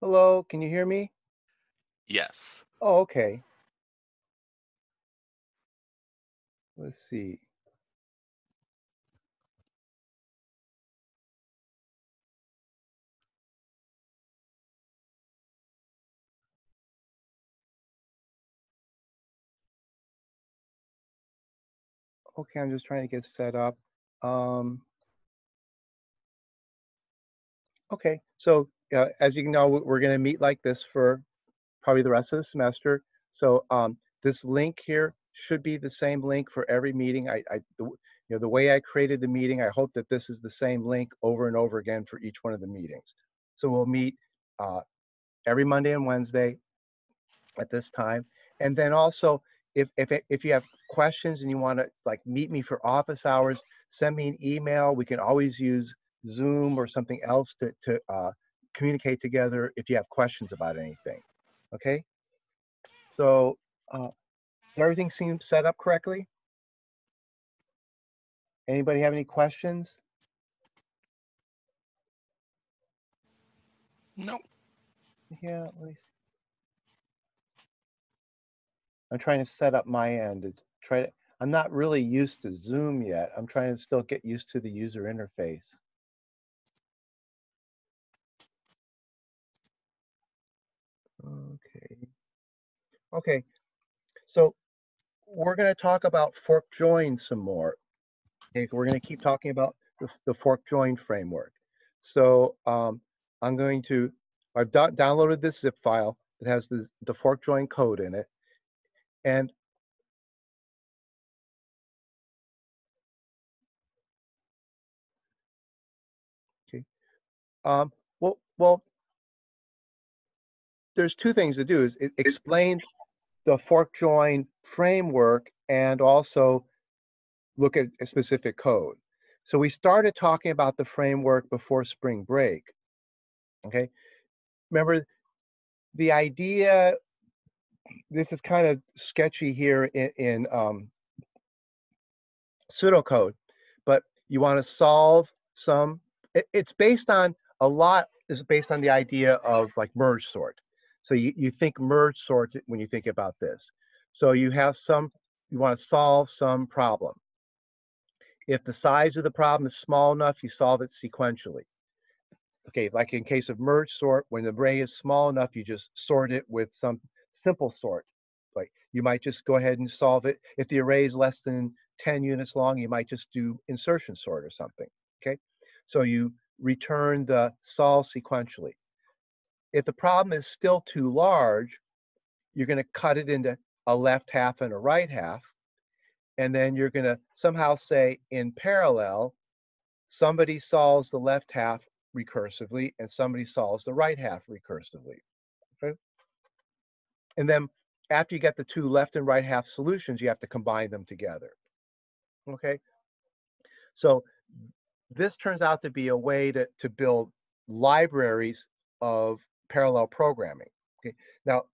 Hello, can you hear me? Yes. Oh, okay. Let's see. Okay, I'm just trying to get set up. Um, okay, so uh, as you can know, we- we're going to meet like this for probably the rest of the semester. So um, this link here should be the same link for every meeting. I, I you know, the way I created the meeting, I hope that this is the same link over and over again for each one of the meetings. So we'll meet uh, every Monday and Wednesday at this time. And then also, if, if, if you have questions and you want to like meet me for office hours, send me an email. We can always use Zoom or something else to, to uh, communicate together if you have questions about anything. Okay? So, uh, everything seem set up correctly? Anybody have any questions? Nope. Yeah, let me see. I'm trying to set up my end to try to, I'm not really used to Zoom yet. I'm trying to still get used to the user interface. Okay. So we're going to talk about fork join some more. Okay, we're going to keep talking about the, the fork join framework. So um, I'm going to, I've do downloaded this zip file that has the, the fork join code in it. And okay, um, well, well, there's two things to do is it explain the fork join framework and also look at a specific code. So we started talking about the framework before spring break. Okay. Remember the idea, this is kind of sketchy here in, in um, pseudocode, but you want to solve some, it, it's based on a lot is based on the idea of like merge sort. So you, you think merge sort when you think about this. So you have some, you want to solve some problem. If the size of the problem is small enough, you solve it sequentially. Okay, like in case of merge sort, when the array is small enough, you just sort it with some simple sort. Like you might just go ahead and solve it. If the array is less than 10 units long, you might just do insertion sort or something, okay? So you return the solve sequentially. If the problem is still too large, you're gonna cut it into a left half and a right half, and then you're gonna somehow say in parallel, somebody solves the left half recursively and somebody solves the right half recursively, okay? And then after you get the two left and right half solutions, you have to combine them together, okay? So this turns out to be a way to, to build libraries of parallel programming, okay? Now,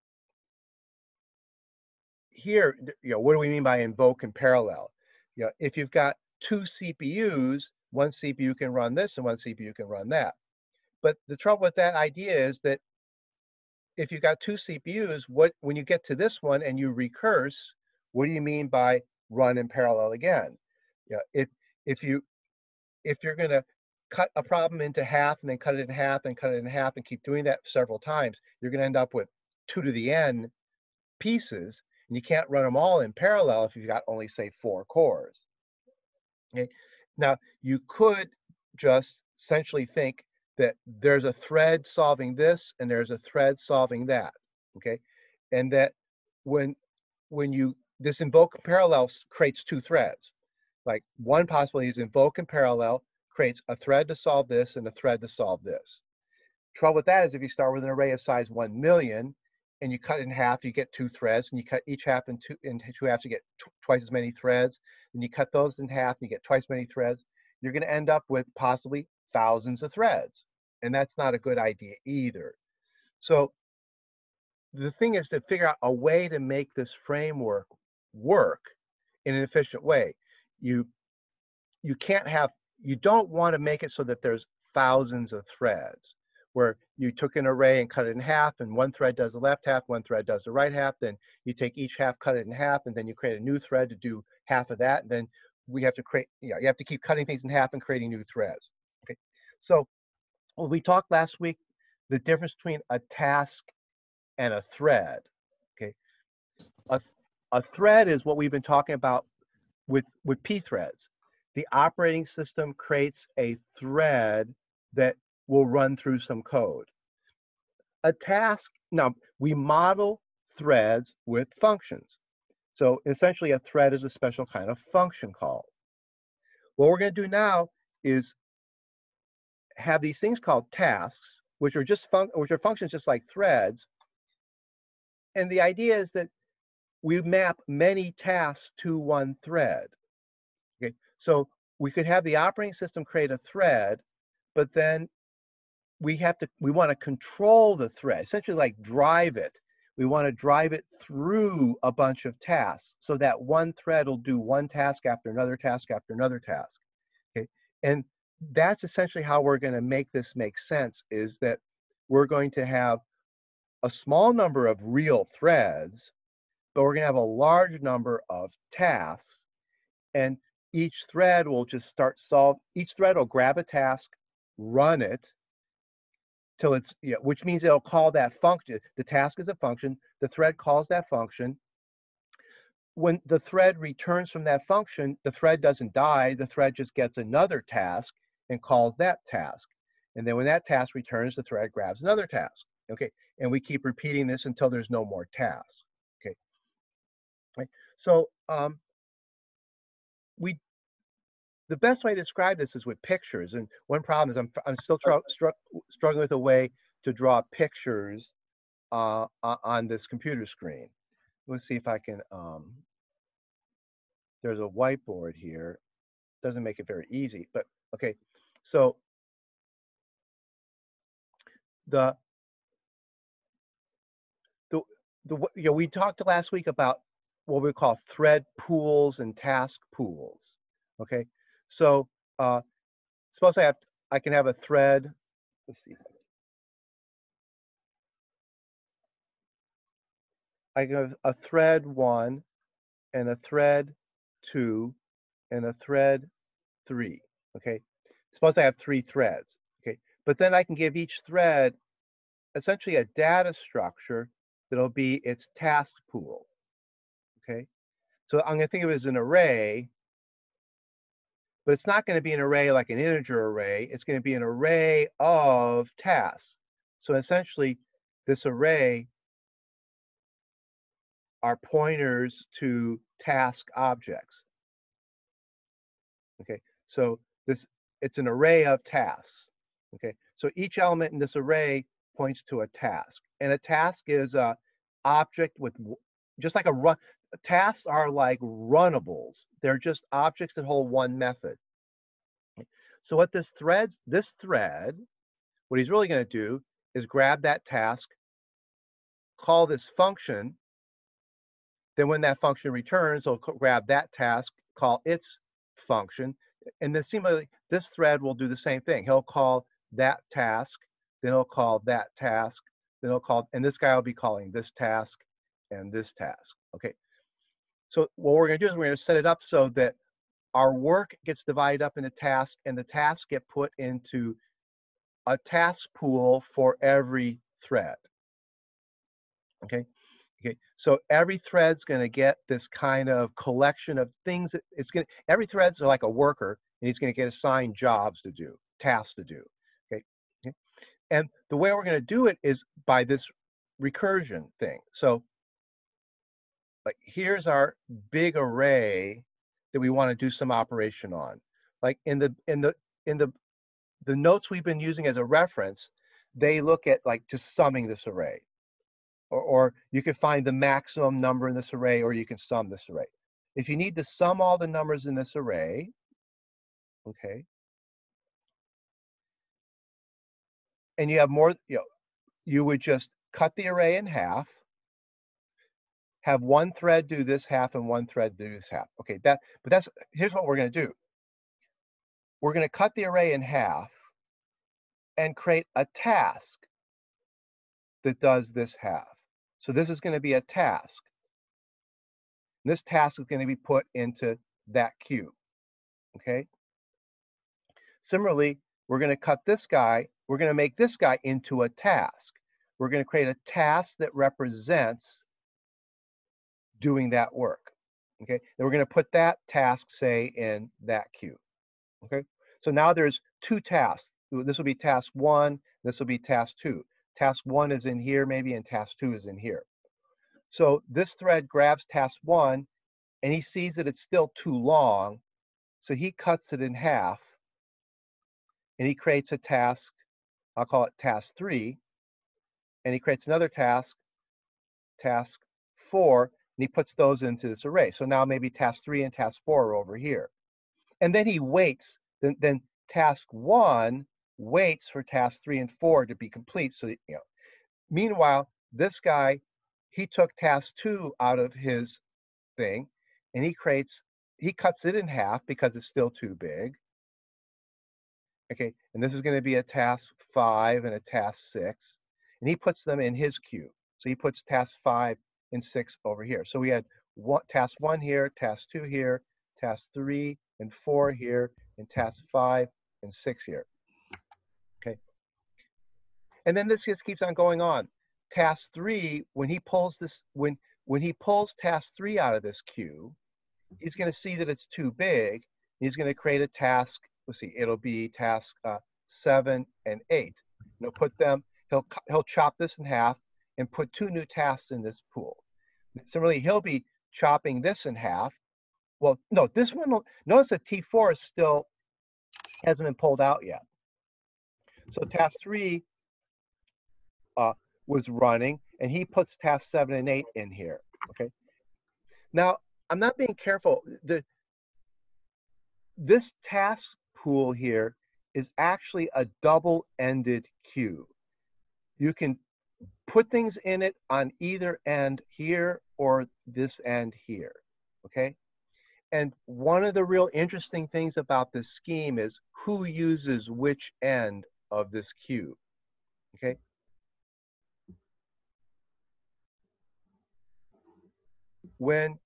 here, you know, what do we mean by invoke and parallel? You know, if you've got two CPUs, one CPU can run this and one CPU can run that. But the trouble with that idea is that if you've got two CPUs, what when you get to this one and you recurse, what do you mean by run in parallel again? Yeah, if if you if you're gonna cut a problem into half and then cut it in half and cut it in half and keep doing that several times, you're gonna end up with two to the n pieces, and you can't run them all in parallel if you've got only say four cores. Okay. Now you could just essentially think that there's a thread solving this and there's a thread solving that, okay? And that when when you this invoke parallel creates two threads. Like one possibility is invoke and parallel creates a thread to solve this and a thread to solve this. Trouble with that is if you start with an array of size 1 million and you cut it in half, you get two threads, and you cut each half in two, into two halves, you get twice as many threads, and you cut those in half, and you get twice as many threads, you're gonna end up with possibly thousands of threads. And that's not a good idea either. So the thing is to figure out a way to make this framework work in an efficient way. You you can't have you don't want to make it so that there's thousands of threads. where you took an array and cut it in half, and one thread does the left half, one thread does the right half. Then you take each half, cut it in half, and then you create a new thread to do half of that. And then we have to create, you know, you have to keep cutting things in half and creating new threads. Okay, so when we talked last week, the difference between a task and a thread. Okay, a, a thread is what we've been talking about with with pthreads. The operating system creates a thread that will run through some code. A task, now we model threads with functions. So essentially a thread is a special kind of function call. What we're going to do now is have these things called tasks, which are just fun which are functions just like threads. And the idea is that we map many tasks to one thread. So we could have the operating system create a thread, but then we have to we want to control the thread, essentially like drive it. We want to drive it through a bunch of tasks so that one thread will do one task after another task after another task. Okay, and that's essentially how we're going to make this make sense is that we're going to have a small number of real threads, but we're going to have a large number of tasks. And each thread will just start solve, each thread will grab a task, run it till it's, yeah, which means it'll call that function. The task is a function. The thread calls that function. When the thread returns from that function, the thread doesn't die. The thread just gets another task and calls that task. And then when that task returns, the thread grabs another task. Okay, and we keep repeating this until there's no more tasks. Okay, right. So um, we the best way to describe this is with pictures. And one problem is I'm I'm still struggling with a way to draw pictures uh, on this computer screen. Let's see if I can. Um, there's a whiteboard here. Doesn't make it very easy, but okay. So the the the you know we talked last week about what we call thread pools and task pools. Okay, so uh, suppose I have I can have a thread. Let's see. I can have a thread one and a thread two and a thread three. Okay, suppose I have three threads, okay? But then I can give each thread essentially a data structure that'll be its task pool, okay? So I'm gonna think of it as an array, but it's not gonna be an array like an integer array. It's gonna be an array of tasks. So essentially, this array are pointers to task objects. Okay, so this it's an array of tasks. Okay, so each element in this array points to a task, and a task is a object with just like a run. Tasks are like runnables. They're just objects that hold one method. So what this thread, this thread, what he's really going to do is grab that task, call this function. Then when that function returns, it'll grab that task, call its function, and then similarly, this thread will do the same thing. He'll call that task, then he'll call that task, then he'll call, and this guy will be calling this task and this task, okay? So what we're gonna do is we're gonna set it up so that our work gets divided up into tasks and the tasks get put into a task pool for every thread, okay? Okay, so every thread's going to get this kind of collection of things. That it's going to, every thread's like a worker, and he's going to get assigned jobs to do, tasks to do. Okay, okay? and the way we're going to do it is by this recursion thing. So, like here's our big array that we want to do some operation on. Like in the in the in the the notes we've been using as a reference, they look at like just summing this array or, or you can find the maximum number in this array, or you can sum this array. If you need to sum all the numbers in this array, okay, and you have more, you know, you would just cut the array in half, have one thread do this half and one thread do this half. Okay, that, but that's, here's what we're gonna do. We're gonna cut the array in half, and create a task that does this half. So this is going to be a task. This task is going to be put into that queue. Okay. Similarly, we're going to cut this guy. We're going to make this guy into a task. We're going to create a task that represents doing that work. Okay. Then we're going to put that task, say, in that queue. Okay. So now there's two tasks. This will be task one. This will be task two. Task one is in here, maybe, and task two is in here. So this thread grabs task one and he sees that it's still too long. So he cuts it in half and he creates a task. I'll call it task three. And he creates another task, task four, and he puts those into this array. So now maybe task three and task four are over here. And then he waits, then, then task one waits for task three and four to be complete. So, that, you know, meanwhile, this guy, he took task two out of his thing and he creates, he cuts it in half because it's still too big. Okay, and this is going to be a task five and a task six, and he puts them in his queue. So he puts task five and six over here. So we had one, task one here, task two here, task three and four here, and task five and six here. Okay. And then this just keeps on going on. Task three, when he pulls this, when when he pulls task three out of this queue, he's going to see that it's too big. He's going to create a task. Let's see, it'll be task uh, seven and eight. Know, put them. He'll he'll chop this in half and put two new tasks in this pool. Similarly, he'll be chopping this in half. Well, no, this one. Notice that T4 is still hasn't been pulled out yet. So task three uh, was running, and he puts task seven and eight in here. Okay. Now I'm not being careful. The this task pool here is actually a double-ended queue. You can put things in it on either end here or this end here, okay? And one of the real interesting things about this scheme is who uses which end of this cube, okay? When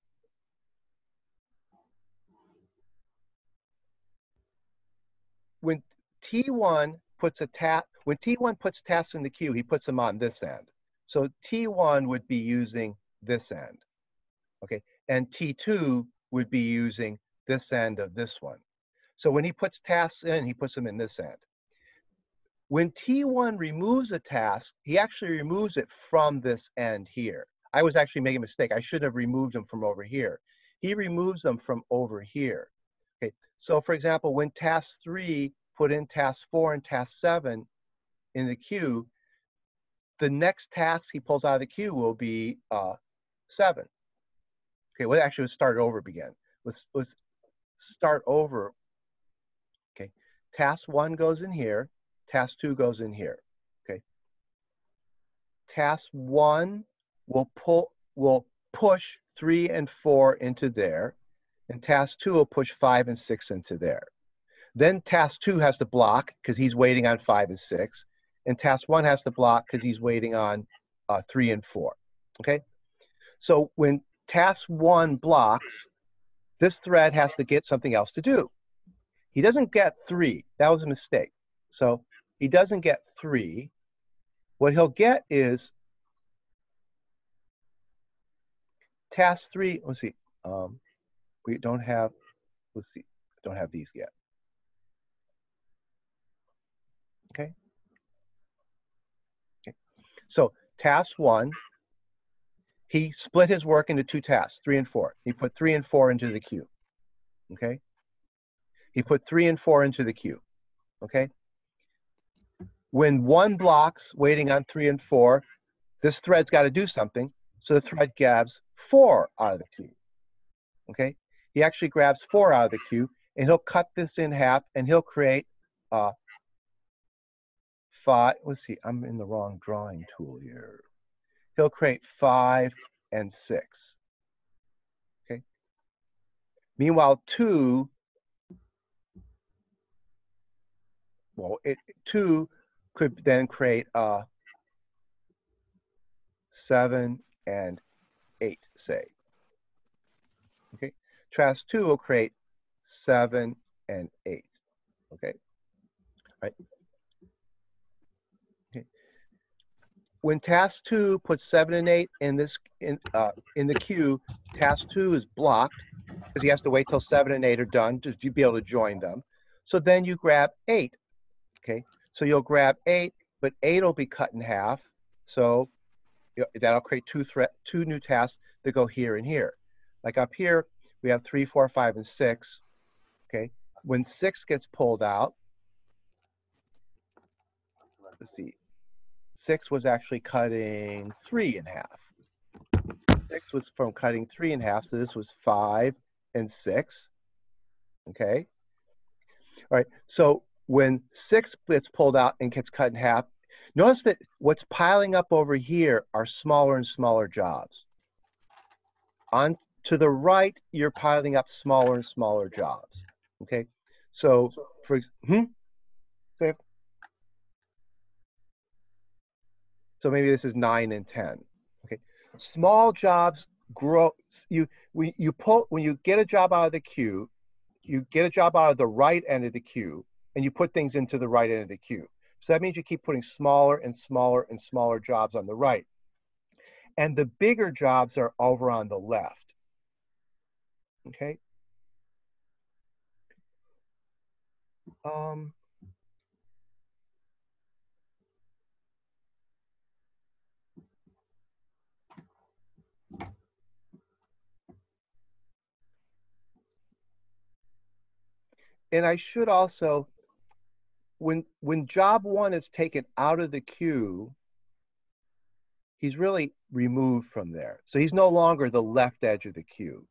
when T1 puts a tap, when T1 puts tasks in the queue, he puts them on this end. So T1 would be using this end, okay? And T2 would be using this end of this one. So when he puts tasks in, he puts them in this end. When T1 removes a task, he actually removes it from this end here. I was actually making a mistake. I should have removed them from over here. He removes them from over here. Okay, so for example, when task three put in task four and task seven in the queue, the next task he pulls out of the queue will be uh, seven. Okay, well, actually, let's start over again. Let's, let's start over. Okay, task one goes in here, task two goes in here. Okay, task one will pull, will push three and four into there and task two will push five and six into there. Then task two has to block because he's waiting on five and six, and task one has to block because he's waiting on uh, three and four. Okay, so when task one blocks, this thread has to get something else to do. He doesn't get three. That was a mistake. So he doesn't get three. What he'll get is task three. Let's see. Um, we don't have, let's see, don't have these yet. Okay. Okay. So task one, he split his work into two tasks, three and four. He put three and four into the queue. Okay. He put three and four into the queue. Okay. When one blocks waiting on three and four, this thread's got to do something. So the thread grabs four out of the queue. Okay he actually grabs four out of the queue and he'll cut this in half and he'll create uh, five. Let's see, I'm in the wrong drawing tool here. He'll create five and six. Okay. Meanwhile, two, well, it, two could then create a seven and eight, say. Okay, task two will create seven and eight. Okay, All right. When task two puts seven and eight in this in uh, in the queue, task two is blocked because he has to wait till seven and eight are done to be able to join them. So then you grab eight. Okay, so you'll grab eight, but eight will be cut in half. So that'll create two threat two new tasks that go here and here. Like up here, we have three, four, five, and six. Okay, when six gets pulled out, let's see, six was actually cutting three in half. Six was from cutting three in half, so this was five and six. Okay. All right, so when six gets pulled out and gets cut in half, notice that what's piling up over here are smaller and smaller jobs. On to the right, you're piling up smaller and smaller jobs. Okay, so for hmm? So maybe this is nine and ten. Okay, small jobs grow. You when you pull when you get a job out of the queue, you get a job out of the right end of the queue, and you put things into the right end of the queue. So that means you keep putting smaller and smaller and smaller jobs on the right. And the bigger jobs are over on the left. Okay. Um, and I should also, when when job one is taken out of the queue, he's really removed from there. So he's no longer the left edge of the queue.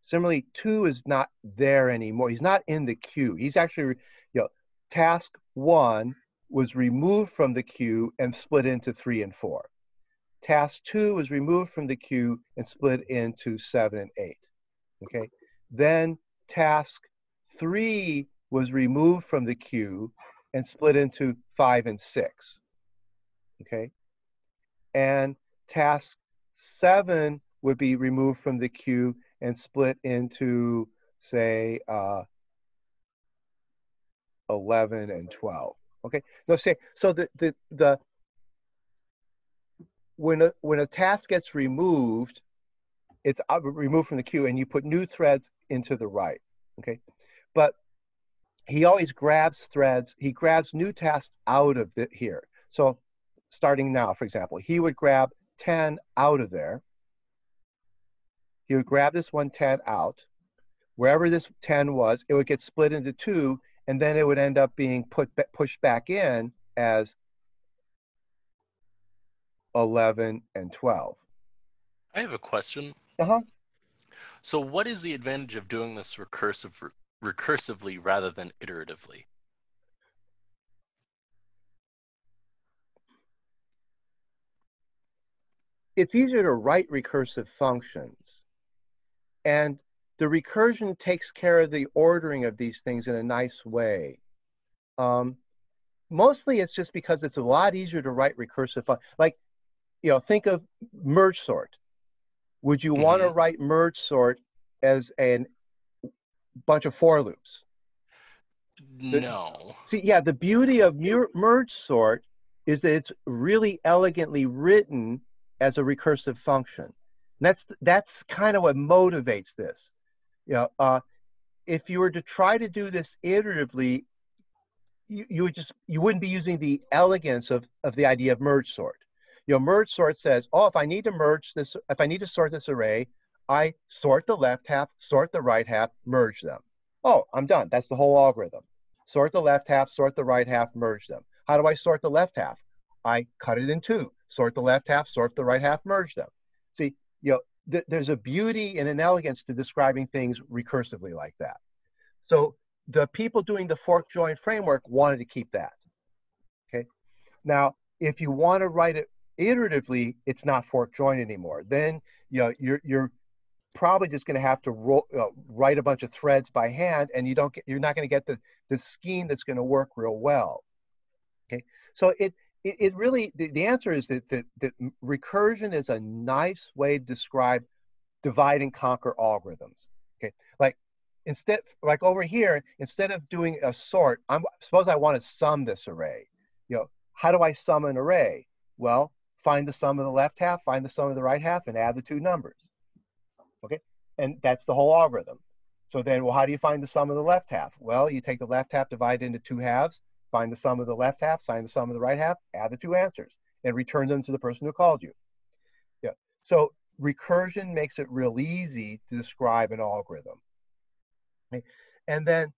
Similarly, two is not there anymore. He's not in the queue. He's actually, you know, task one was removed from the queue and split into three and four. Task two was removed from the queue and split into seven and eight. Okay. Then task three was removed from the queue and split into five and six. Okay. And task seven would be removed from the queue and split into, say, uh, 11 and 12. Okay, no, say so. The the the when a when a task gets removed, it's removed from the queue, and you put new threads into the right. Okay, he always grabs threads. He grabs new tasks out of it here. So starting now, for example, he would grab 10 out of there he would grab this 110 out. Wherever this 10 was, it would get split into two, and then it would end up being put pushed back in as 11 and 12. I have a question. Uh-huh. So what is the advantage of doing this recursive recursively rather than iteratively? It's easier to write recursive functions and the recursion takes care of the ordering of these things in a nice way. Um, mostly it's just because it's a lot easier to write recursive. Fun- like, you know, think of merge sort. Would you mm-hmm. want to write merge sort as a bunch of for loops? No. See, yeah, the beauty of merge sort is that it's really elegantly written as a recursive function that's that's kind of what motivates this. You know, uh, if you were to try to do this iteratively, you, you would just you wouldn't be using the elegance of of the idea of merge sort. You know, merge sort says, oh, if I need to merge this, if I need to sort this array, I sort the left half, sort the right half, merge them. Oh, I'm done. That's the whole algorithm. Sort the left half, sort the right half, merge them. How do I sort the left half? I cut it in two. Sort the left half, sort the right half, merge them. See, you know, th- there's a beauty and an elegance to describing things recursively like that. So the people doing the fork join framework wanted to keep that. Okay. Now, if you want to write it iteratively, it's not fork join anymore. Then you know you're you're probably just going to have to uh, write a bunch of threads by hand, and you don't get you're not going to get the the scheme that's going to work real well. Okay. So it, it, it really, the, the answer is that, that, that recursion is a nice way to describe divide and conquer algorithms. Okay, like instead, like over here, instead of doing a sort, I'm suppose I want to sum this array. You know, how do I sum an array? Well, find the sum of the left half, find the sum of the right half, and add the two numbers. And that's the whole algorithm. So then, well, how do you find the sum of the left half? Well, you take the left half, divide it into two halves, find the sum of the left half, find the sum of the right half, add the two answers, and return them to the person who called you. Yeah. So recursion makes it real easy to describe an algorithm. And then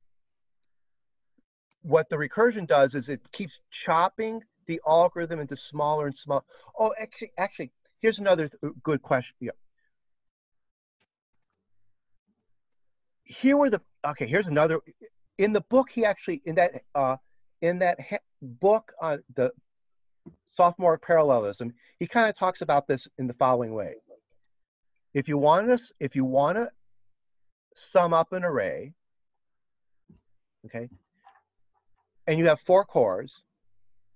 what the recursion does is it keeps chopping the algorithm into smaller and smaller. Oh, actually, actually, here's another good question. Yeah. Here were the okay. Here's another. In the book, he actually in that uh, in that book on the sophomore parallelism, he kind of talks about this in the following way. If you want to, if you want to sum up an array, okay, and you have four cores,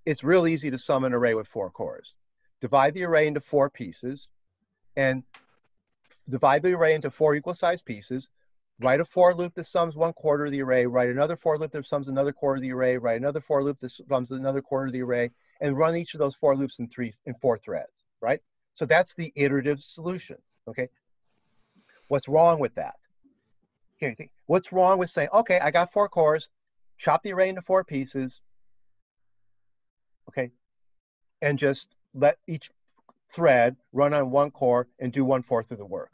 it's real easy to sum an array with four cores. Divide the array into four pieces, and divide the array into four equal sized pieces. Write a for loop that sums one quarter of the array. Write another for loop that sums another quarter of the array. Write another for loop that sums another quarter of the array, and run each of those for loops in three in four threads. Right. So that's the iterative solution. Okay. What's wrong with that? Okay, what's wrong with saying, okay, I got four cores, chop the array into four pieces, okay, and just let each thread run on one core and do one fourth of the work?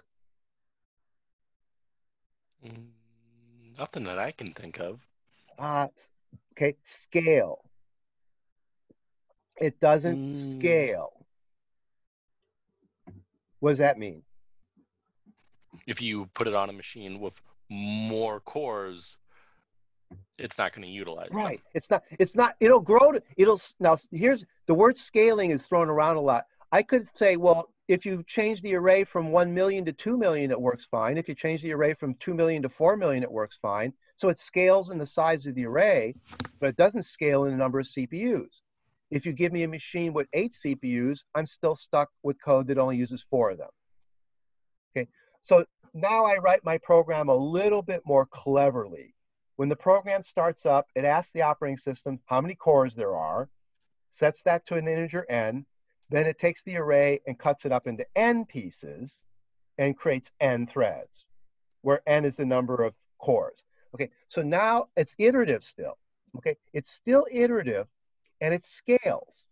Mm, nothing that I can think of. Uh, okay, scale. It doesn't mm. scale. What does that mean? if you put it on a machine with more cores, it's not going to utilize right them. it's not it's not it'll grow to, it'll now here's the word scaling is thrown around a lot i could say well if you change the array from 1 million to 2 million it works fine. If you change the array from 2 million to 4 million it works fine. So it scales in the size of the array but it doesn't scale in the number of cpus if you give me a machine with eight cpus i'm still stuck with code that only uses four of them. Okay so now I write my program a little bit more cleverly. When the program starts up, it asks the operating system how many cores there are, sets that to an integer n, then it takes the array and cuts it up into n pieces and creates n threads, where n is the number of cores. Okay, so now it's iterative still. Okay, it's still iterative and it scales.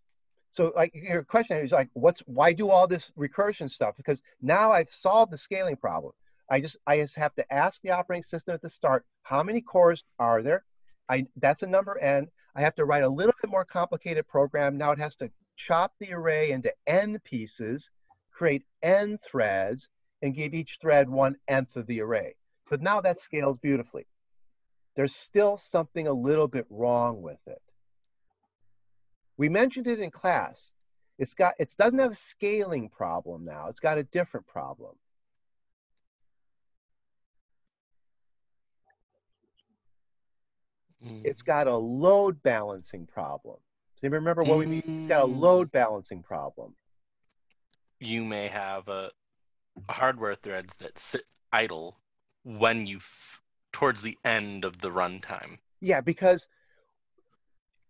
So like your question is like, what's why do all this recursion stuff? Because now I've solved the scaling problem. I just I just have to ask the operating system at the start, how many cores are there? I that's a number n. I have to write a little bit more complicated program. Now it has to chop the array into n pieces, create n threads, and give each thread one nth of the array. But now that scales beautifully. There's still something a little bit wrong with it. We mentioned it in class. It's got it doesn't have a scaling problem now. It's got a different problem. It's mm. got a load balancing problem. So you remember what we mean? It's got a mm. load balancing problem. You may have a, a hardware threads that sit idle when you f- towards the end of the runtime. Yeah, because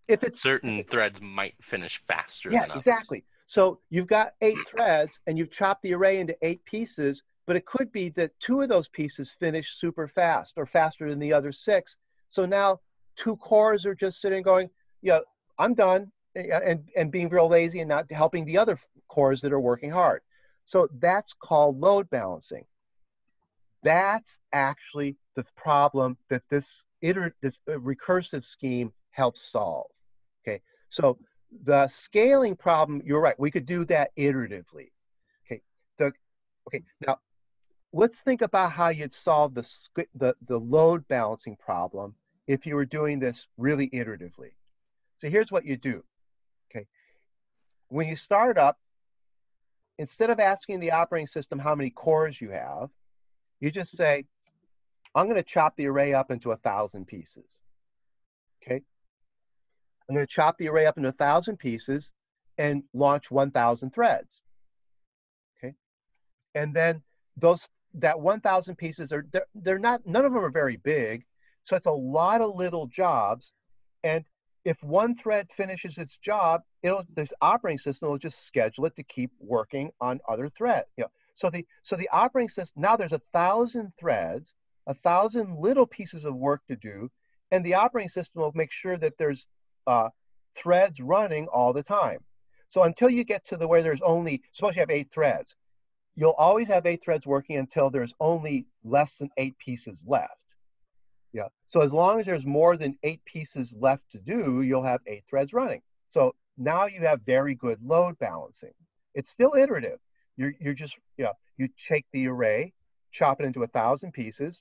if it's certain threads might finish faster. Yeah, exactly. So you've got eight threads, and you've chopped the array into eight pieces. But it could be that two of those pieces finish super fast or faster than the other six. So now two cores are just sitting going, yeah, I'm done, and, and being real lazy and not helping the other cores that are working hard. So that's called load balancing. That's actually the problem that this iter- this uh, recursive scheme helps solve. Okay, so the scaling problem, you're right, we could do that iteratively. Okay, the, okay, now let's think about how you'd solve the, the, the load balancing problem if you were doing this really iteratively. So here's what you do. Okay. When you start up, instead of asking the operating system how many cores you have, you just say, I'm going to chop the array up into a thousand pieces. Okay. I'm going to chop the array up into a thousand pieces and launch 1,000 threads. Okay, and then those that 1,000 pieces are they're, they're not none of them are very big, so it's a lot of little jobs. And if one thread finishes its job, it'll this operating system will just schedule it to keep working on other threads. You know, so the so the operating system now there's a thousand threads, a thousand little pieces of work to do, and the operating system will make sure that there's uh, threads running all the time. So until you get to the where there's only suppose you have eight threads, you'll always have eight threads working until there's only less than eight pieces left. So as long as there's more than eight pieces left to do, you'll have eight threads running. So now you have very good load balancing. It's still iterative. You're, you're just, yeah, you take the array, chop it into a thousand pieces,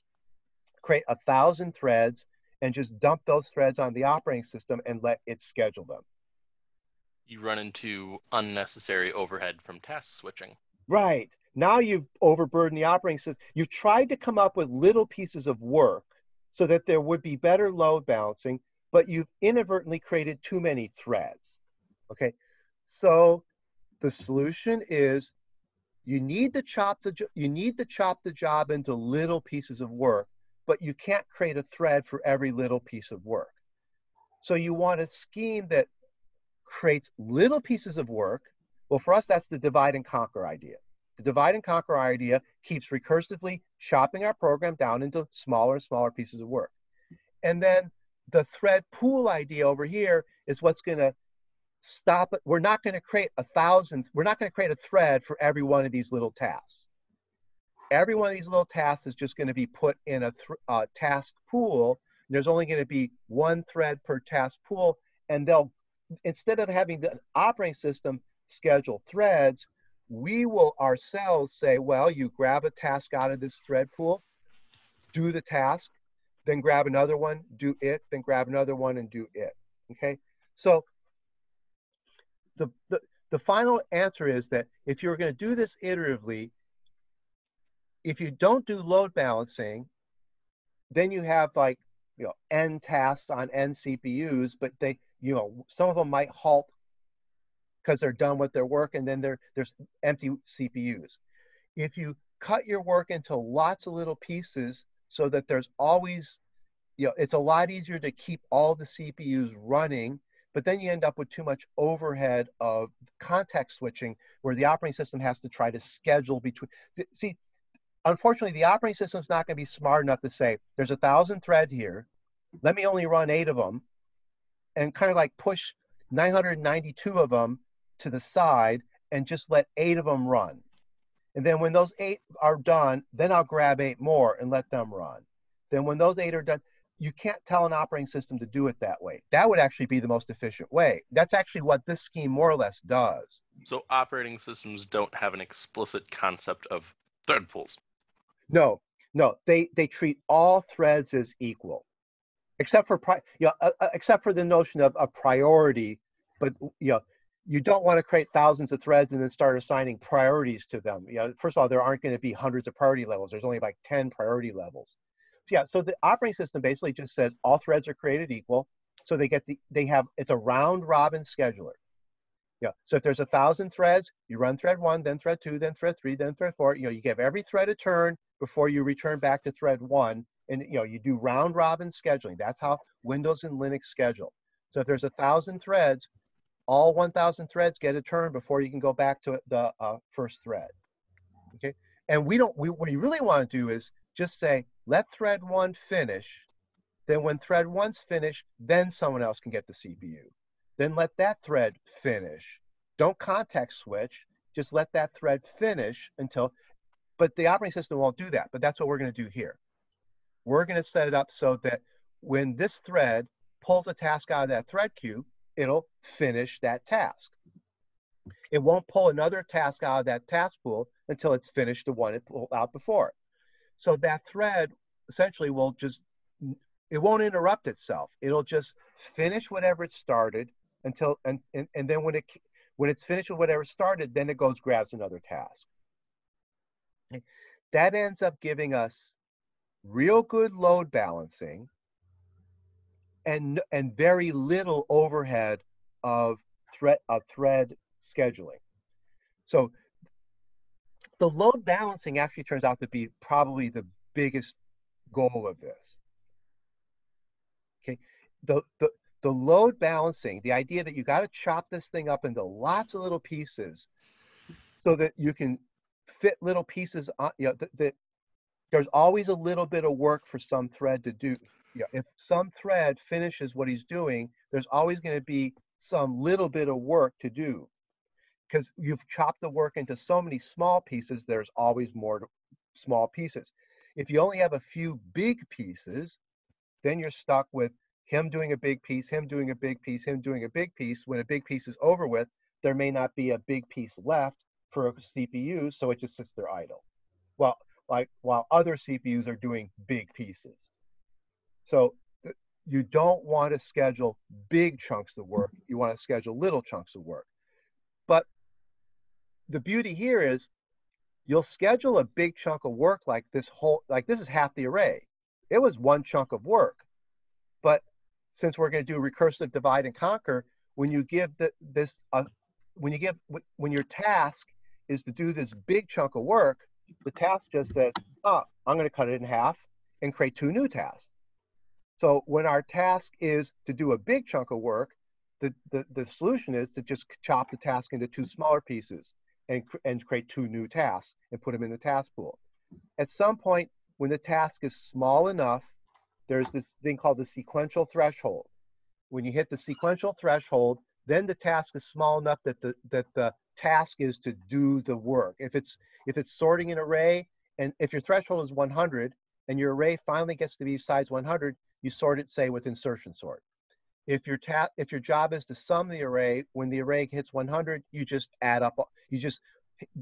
create a thousand threads, and just dump those threads on the operating system and let it schedule them. You run into unnecessary overhead from task switching. Right. Now you've overburdened the operating system. You've tried to come up with little pieces of work so that there would be better load balancing, but you've inadvertently created too many threads. Okay, so the solution is you need to chop the you need to chop the job into little pieces of work, but you can't create a thread for every little piece of work. So you want a scheme that creates little pieces of work. Well, for us, that's the divide and conquer idea. The divide and conquer idea keeps recursively chopping our program down into smaller and smaller pieces of work. And then the thread pool idea over here is what's going to stop it. We're not going to create a thousand, we're not going to create a thread for every one of these little tasks. Every one of these little tasks is just going to be put in a uh, task pool. There's only going to be one thread per task pool. And they'll, instead of having the operating system schedule threads, we will ourselves say, well, you grab a task out of this thread pool, do the task, then grab another one, do it, then grab another one and do it. Okay. So the, the, the final answer is that if you're going to do this iteratively, if you don't do load balancing, then you have like, you know, n tasks on n CPUs, but they, you know, some of them might halt because they're done with their work and then there's empty CPUs. If you cut your work into lots of little pieces so that there's always, you know, it's a lot easier to keep all the CPUs running, but then you end up with too much overhead of context switching where the operating system has to try to schedule between. See, unfortunately, the operating system is not going to be smart enough to say, there's a thousand thread here, let me only run eight of them, and kind of like push 992 of them to the side and just let eight of them run. And then when those eight are done, then I'll grab eight more and let them run. Then when those eight are done, you can't tell an operating system to do it that way. That would actually be the most efficient way. That's actually what this scheme more or less does. So operating systems don't have an explicit concept of thread pools. No, no, they they treat all threads as equal, except for pri- you know, uh, uh except for the notion of a priority. But you know, you don't want to create thousands of threads and then start assigning priorities to them. You know, first of all, there aren't going to be hundreds of priority levels. There's only like 10 priority levels. Yeah, so the operating system basically just says all threads are created equal. So they get the, they have, it's a round robin scheduler. Yeah, so if there's a thousand threads, you run thread one, then thread two, then thread three, then thread four. You know, you give every thread a turn before you return back to thread one. And you know, you do round robin scheduling. That's how Windows and Linux schedule. So if there's a thousand threads, all 1000 threads get a turn before you can go back to the uh, first thread. Okay, and we don't, we, what you really want to do is just say, let thread one finish. Then when thread one's finished, then someone else can get the CPU. Then let that thread finish. Don't context switch, just let that thread finish until, but the operating system won't do that, but that's what we're gonna do here. We're gonna set it up so that when this thread pulls a task out of that thread queue, it'll finish that task. It won't pull another task out of that task pool until it's finished the one it pulled out before. So that thread essentially will just, it won't interrupt itself. It'll just finish whatever it started until, and, and, and then when it, when it's finished with whatever started, then it goes grabs another task. That ends up giving us real good load balancing and and very little overhead of thread of thread scheduling. So the load balancing actually turns out to be probably the biggest goal of this. Okay, the the the load balancing, the idea that you got to chop this thing up into lots of little pieces so that you can fit little pieces on, you know, that, that there's always a little bit of work for some thread to do. Know, if some thread finishes what he's doing, there's always going to be some little bit of work to do because you've chopped the work into so many small pieces, there's always more small pieces. If you only have a few big pieces, then you're stuck with him doing a big piece, him doing a big piece, him doing a big piece. When a big piece is over with, there may not be a big piece left for a CPU, so it just sits there idle. Well, like while other CPUs are doing big pieces. So you don't want to schedule big chunks of work. You want to schedule little chunks of work. But the beauty here is you'll schedule a big chunk of work like this whole, like this is half the array. It was one chunk of work. But since we're going to do recursive divide and conquer, when you give the, this, uh, when you give, when your task is to do this big chunk of work, the task just says, oh, I'm going to cut it in half and create two new tasks. So when our task is to do a big chunk of work, the, the, the solution is to just chop the task into two smaller pieces and, and create two new tasks and put them in the task pool. At some point, when the task is small enough, there's this thing called the sequential threshold. When you hit the sequential threshold, then the task is small enough that the that the task is to do the work. If it's if it's sorting an array, and if your threshold is 100 and your array finally gets to be size 100, you sort it, say, with insertion sort. If your ta- if your job is to sum the array, when the array hits 100, you just add up. You just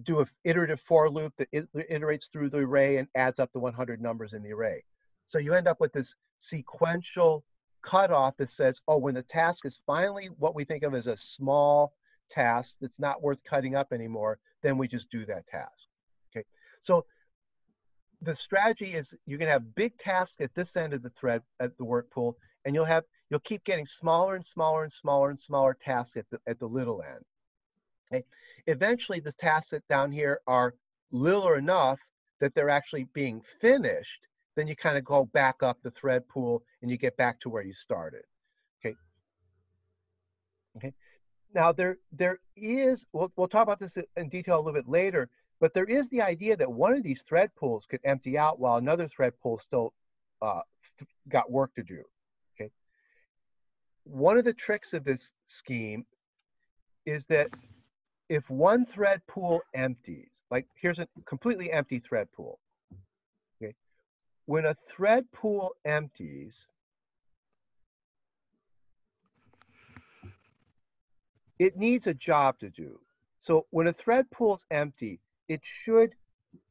do a iterative for loop that iterates through the array and adds up the 100 numbers in the array. So you end up with this sequential cutoff that says, oh, when the task is finally what we think of as a small task that's not worth cutting up anymore, then we just do that task. Okay. So the strategy is you're going to have big tasks at this end of the thread at the work pool, and you'll have you'll keep getting smaller and smaller and smaller and smaller tasks at the at the little end. Okay. Eventually, the tasks that down here are little enough that they're actually being finished. Then you kind of go back up the thread pool and you get back to where you started. Okay. Okay. Now there there is we'll we'll talk about this in detail a little bit later but there is the idea that one of these thread pools could empty out while another thread pool still uh, got work to do. Okay. One of the tricks of this scheme is that if one thread pool empties, like here's a completely empty thread pool. Okay. When a thread pool empties, it needs a job to do. So when a thread pool is empty, it should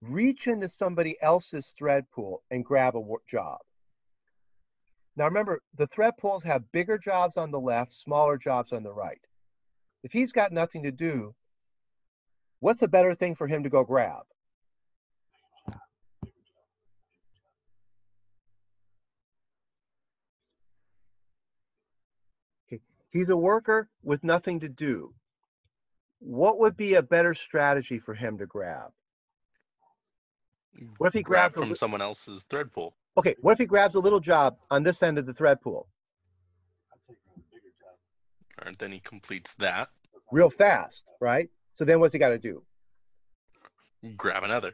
reach into somebody else's thread pool and grab a job. Now remember, the thread pools have bigger jobs on the left, smaller jobs on the right. If he's got nothing to do, what's a better thing for him to go grab? Okay. He's a worker with nothing to do what would be a better strategy for him to grab? What if he grab grabs from someone else's thread pool? okay? What if he grabs a little job on this end of the thread pool, And then he completes that. real fast, right? So then what's he got to do Grab another.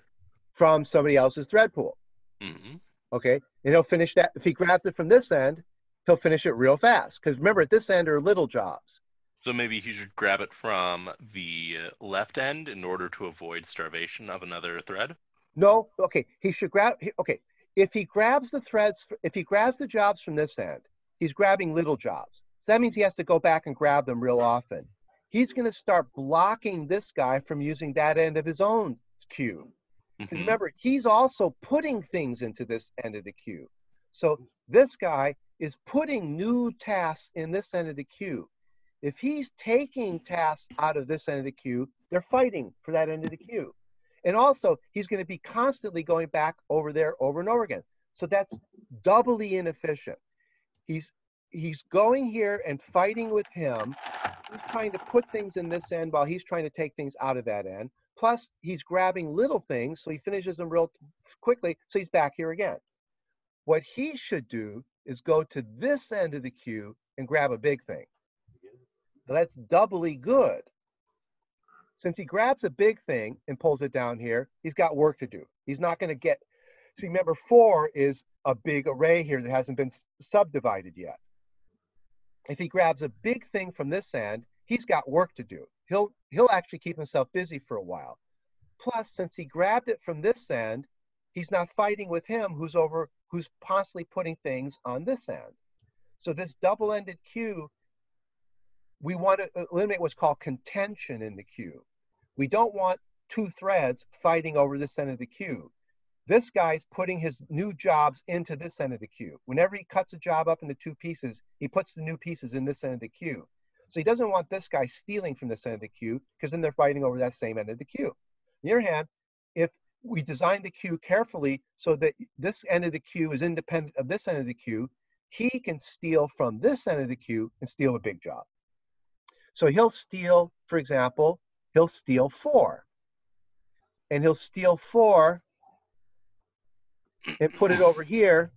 from somebody else's thread pool? hmm Okay, and he'll finish that. If he grabs it from this end, he'll finish it real fast. Because remember, at this end are little jobs. So maybe he should grab it from the left end in order to avoid starvation of another thread. No, okay, he should grab. he- Okay, if he grabs the threads, if he grabs the jobs from this end, he's grabbing little jobs. So that means he has to go back and grab them real often. He's going to start blocking this guy from using that end of his own queue. Because Mhm. remember, he's also putting things into this end of the queue. So this guy is putting new tasks in this end of the queue. If he's taking tasks out of this end of the queue, they're fighting for that end of the queue. And also, he's going to be constantly going back over there over and over again. So that's doubly inefficient. He's he's going here and fighting with him. He's trying to put things in this end while he's trying to take things out of that end. Plus, he's grabbing little things, so he finishes them real quickly, so he's back here again. What he should do is go to this end of the queue and grab a big thing. That's doubly good. Since he grabs a big thing and pulls it down here, he's got work to do. He's not going to get, see, remember four is a big array here that hasn't been subdivided yet. If he grabs a big thing from this end, he's got work to do. He'll, he'll actually keep himself busy for a while. Plus, since he grabbed it from this end, he's not fighting with him who's over, who's possibly putting things on this end. So this double-ended queue we want to eliminate what's called contention in the queue. We don't want two threads fighting over this end of the queue. This guy's putting his new jobs into this end of the queue. Whenever he cuts a job up into two pieces, he puts the new pieces in this end of the queue. So he doesn't want this guy stealing from this end of the queue because then they're fighting over that same end of the queue. On the other hand, if we design the queue carefully so that this end of the queue is independent of this end of the queue, he can steal from this end of the queue and steal a big job. So he'll steal, for example, he'll steal four. And he'll steal four and put it over here.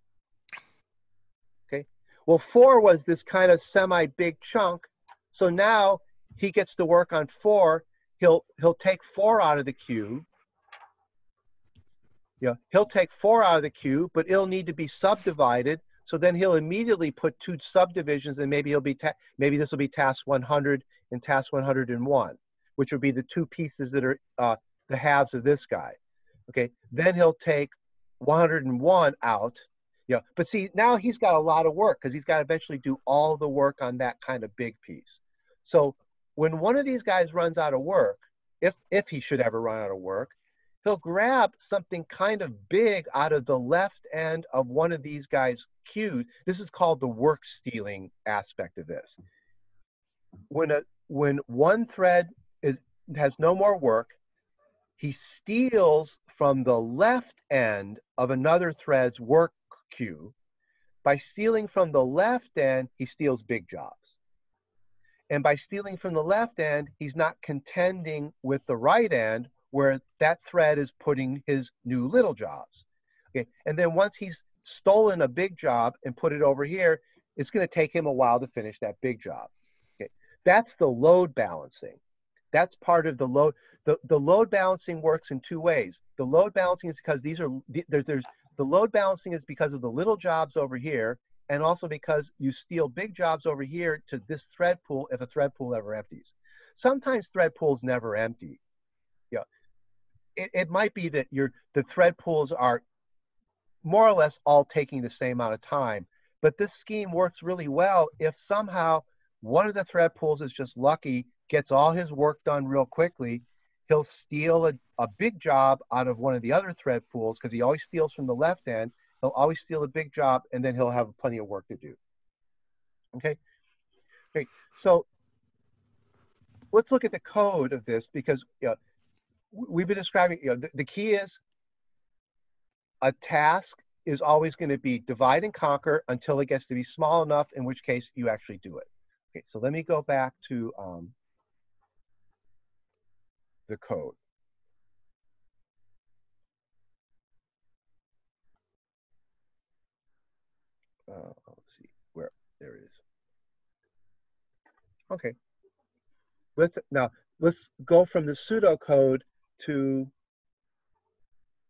Okay. Well, four was this kind of semi big chunk. So now he gets to work on four. He'll he'll take four out of the queue. Yeah, he'll take four out of the queue, but it'll need to be subdivided so then he'll immediately put two subdivisions and maybe he'll be, maybe this will be task 100 and task 101, which would be the two pieces that are uh, the halves of this guy. Okay, then he'll take 101 out. Yeah, but see, now he's got a lot of work because he's got to eventually do all the work on that kind of big piece. So when one of these guys runs out of work, if if he should ever run out of work, he'll grab something kind of big out of the left end of one of these guys' queues. This is called the work stealing aspect of this. When a when one thread is has no more work, he steals from the left end of another thread's work queue. By stealing from the left end, he steals big jobs. And by stealing from the left end, he's not contending with the right end where that thread is putting his new little jobs. Okay, and then once he's stolen a big job and put it over here, it's going to take him a while to finish that big job. Okay, that's the load balancing. That's part of the load. The, the load balancing works in two ways. The load balancing is because these are there's there's the load balancing is because of the little jobs over here, and also because you steal big jobs over here to this thread pool if a thread pool ever empties. Sometimes thread pools never empty it, it might be that your the thread pools are more or less all taking the same amount of time. But this scheme works really well if somehow one of the thread pools is just lucky, gets all his work done real quickly. He'll steal a, a big job out of one of the other thread pools because he always steals from the left end. He'll always steal a big job and then he'll have plenty of work to do. Okay. Okay. So let's look at the code of this because you know, we've been describing, you know, the, the key is a task is always going to be divide and conquer until it gets to be small enough, in which case you actually do it. Okay, so let me go back to um, the code. Uh, let's see where there it is. Okay. Let's now let's go from the pseudocode to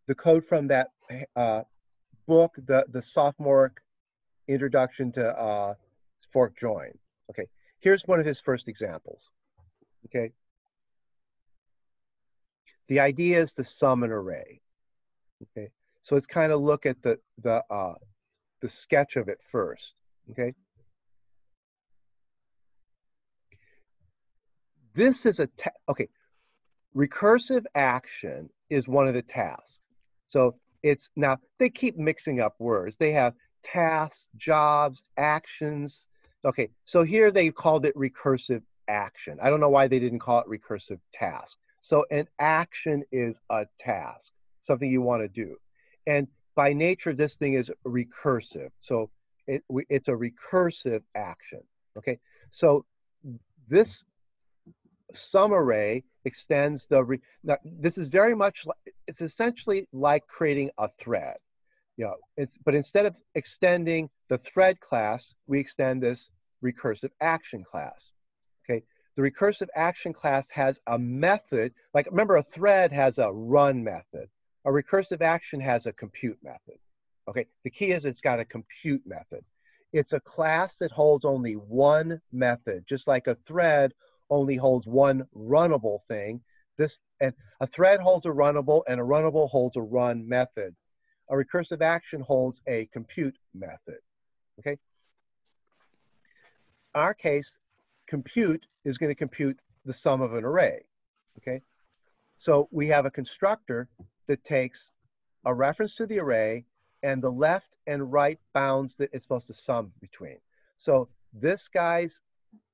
the code from that uh, book, the, the sophomore introduction to uh, fork join. Okay, here's one of his first examples. Okay. The idea is to sum an array. Okay, so let's kind of look at the the uh, the sketch of it first. Okay. This is a okay recursive action is one of the tasks. So it's now they keep mixing up words. They have tasks, jobs, actions. Okay, so here they called it recursive action. I don't know why they didn't call it recursive task. So an action is a task, something you want to do. And by nature, this thing is recursive. So it, it's a recursive action. Okay, so this sum array extends the, now, this is very much, like, it's essentially like creating a thread. You know, it's, but instead of extending the thread class, we extend this recursive action class. Okay, the recursive action class has a method, like remember a thread has a run method. A recursive action has a compute method. Okay, the key is it's got a compute method. It's a class that holds only one method, just like a thread only holds one runnable thing. This and a thread holds a runnable and a runnable holds a run method. A recursive action holds a compute method. Okay. In our case, compute is going to compute the sum of an array. Okay. So we have a constructor that takes a reference to the array and the left and right bounds that it's supposed to sum between. So this guy's,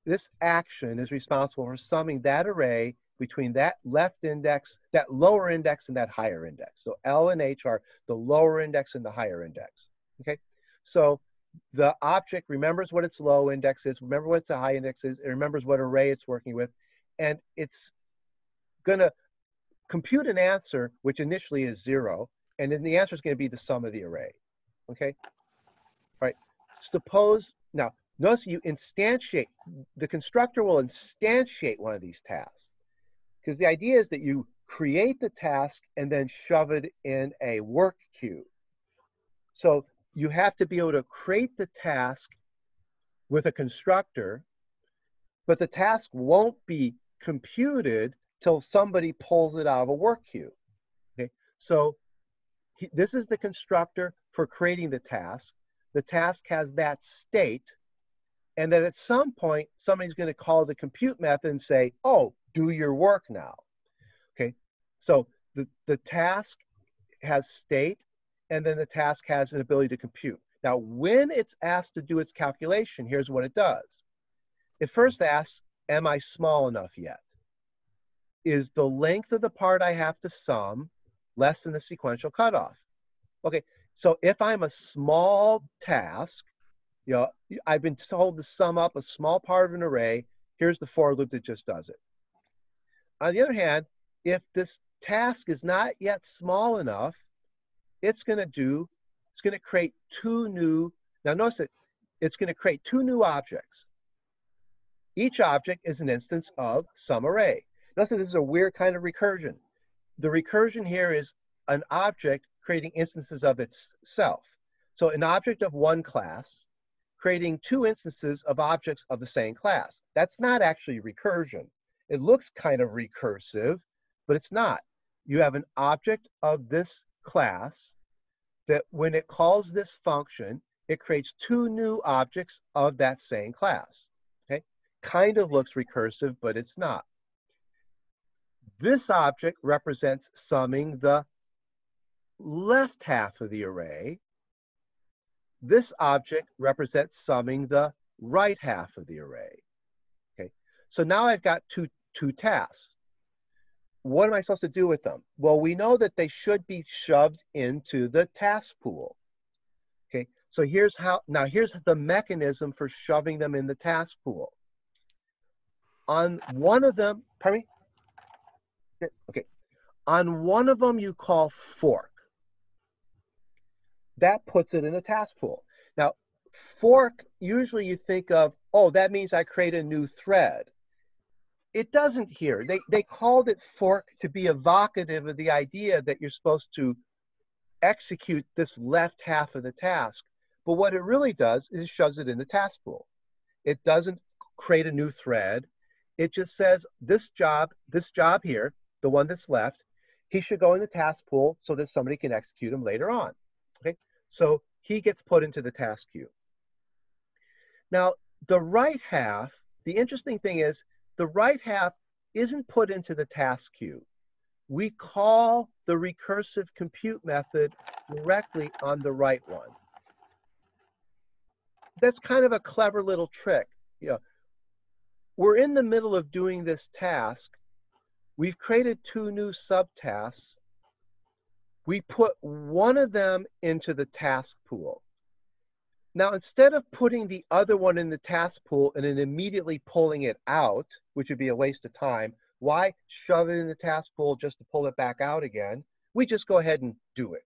this action is responsible for summing that array between that left index, that lower index, and that higher index. So L and H are the lower index and the higher index. Okay, so the object remembers what its low index is, remember what its high index is, it remembers what array it's working with, and it's gonna compute an answer which initially is zero, and then the answer is going to be the sum of the array. Okay? All right. Suppose, now, notice you instantiate, the constructor will instantiate one of these tasks. Because the idea is that you create the task and then shove it in a work queue. So you have to be able to create the task with a constructor, but the task won't be computed till somebody pulls it out of a work queue. Okay, so he, this is the constructor for creating the task. The task has that state, and then at some point, somebody's going to call the compute method and say, oh, do your work now. Okay, so the, the task has state, and then the task has an ability to compute. Now, when it's asked to do its calculation, here's what it does. It first asks, am I small enough yet? Is the length of the part I have to sum less than the sequential cutoff. Okay, so if I'm a small task, you know, I've been told to sum up a small part of an array, here's the for loop that just does it. On the other hand, if this task is not yet small enough, it's going to do, it's going to create two new, now notice that it's going to create two new objects. Each object is an instance of some array. Notice that this is a weird kind of recursion the recursion here is an object creating instances of itself. So an object of one class creating two instances of objects of the same class. That's not actually recursion. It looks kind of recursive, but it's not. You have an object of this class that when it calls this function, it creates two new objects of that same class. Okay, kind of looks recursive, but it's not. This object represents summing the left half of the array. This object represents summing the right half of the array. Okay, so now I've got two, two tasks. What am I supposed to do with them? Well, we know that they should be shoved into the task pool. Okay, so here's how, now here's the mechanism for shoving them in the task pool. On one of them, pardon me? Okay. On one of them, you call fork. That puts it in a task pool. Now, fork, usually you think of, oh, that means I create a new thread. It doesn't here. They, they called it fork to be evocative of the idea that you're supposed to execute this left half of the task. But what it really does is it shoves it in the task pool. It doesn't create a new thread. It just says this job, this job here, the one that's left, he should go in the task pool so that somebody can execute him later on. Okay, so he gets put into the task queue. Now, the right half, the interesting thing is the right half isn't put into the task queue. We call the recursive compute method directly on the right one. That's kind of a clever little trick. You know, we're in the middle of doing this task We've created two new subtasks. We put one of them into the task pool. Now, instead of putting the other one in the task pool and then immediately pulling it out, which would be a waste of time, why shove it in the task pool just to pull it back out again? We just go ahead and do it.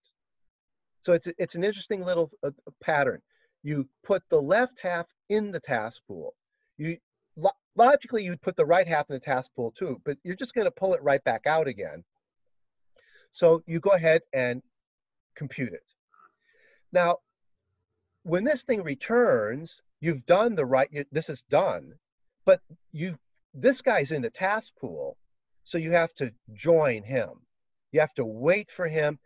So it's, it's an interesting little uh, pattern. You put the left half in the task pool. You lo Logically, you'd put the right half in the task pool too, but you're just going to pull it right back out again. So you go ahead and compute it. Now, when this thing returns, you've done the right, this is done, but you, this guy's in the task pool, so you have to join him. You have to wait for him.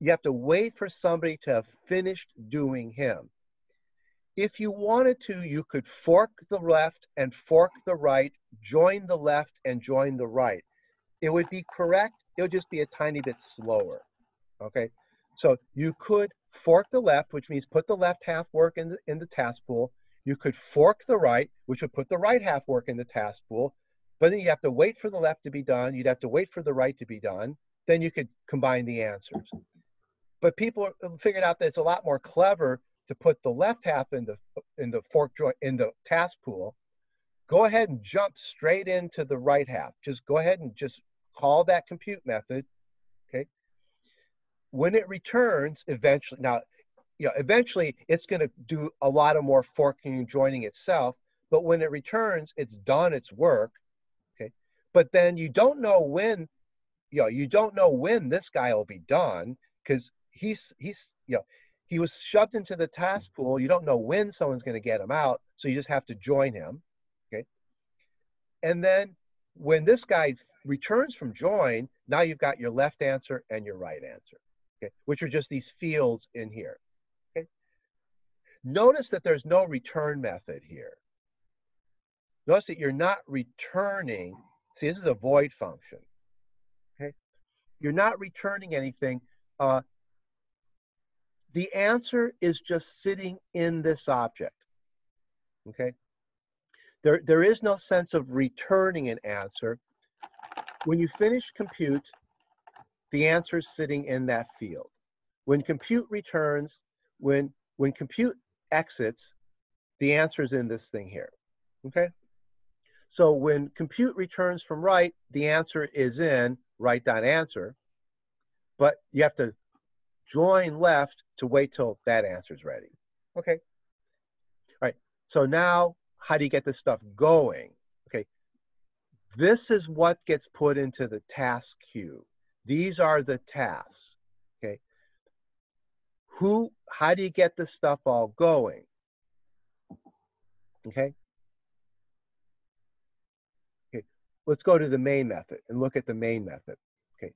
You have to wait for somebody to have finished doing him. If you wanted to, you could fork the left and fork the right, join the left and join the right. It would be correct. It would just be a tiny bit slower. Okay. So you could fork the left, which means put the left half work in the, in the task pool. You could fork the right, which would put the right half work in the task pool. But then you have to wait for the left to be done. You'd have to wait for the right to be done. Then you could combine the answers. But people figured out that it's a lot more clever to put the left half in the in the fork join in the task pool, go ahead and jump straight into the right half. Just go ahead and just call that compute method. Okay. When it returns, eventually now, you know, eventually it's going to do a lot of more forking and joining itself. But when it returns, it's done its work. Okay. But then you don't know when, you know, you don't know when this guy will be done because he's he's you know he was shoved into the task pool. You don't know when someone's going to get him out, so you just have to join him. Okay. And then when this guy returns from join, now you've got your left answer and your right answer, okay, which are just these fields in here. Okay. Notice that there's no return method here. Notice that you're not returning. See, this is a void function. Okay. You're not returning anything. Uh, the answer is just sitting in this object. Okay? There, there is no sense of returning an answer. When you finish compute, the answer is sitting in that field. When compute returns, when, when compute exits, the answer is in this thing here. Okay? So when compute returns from right, the answer is in right.answer, but you have to join left to wait till that answer is ready. Okay. All right. So now, how do you get this stuff going? Okay. This is what gets put into the task queue. These are the tasks. Okay. Who, how do you get this stuff all going? Okay. Okay. Let's go to the main method and look at the main method Okay.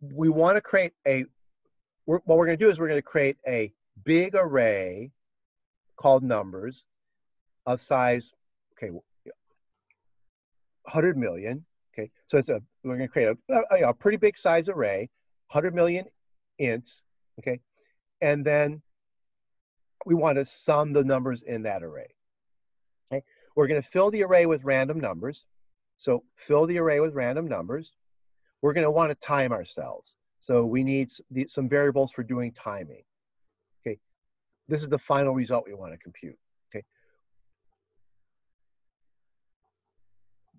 we want to create a, we're, what we're going to do is we're going to create a big array called numbers of size, okay, 100 million. Okay, so it's a, we're going to create a, a, a pretty big size array, 100 million ints, okay, and then we want to sum the numbers in that array. Okay, we're going to fill the array with random numbers. So fill the array with random numbers we're going to want to time ourselves. So we need some variables for doing timing. Okay, this is the final result we want to compute.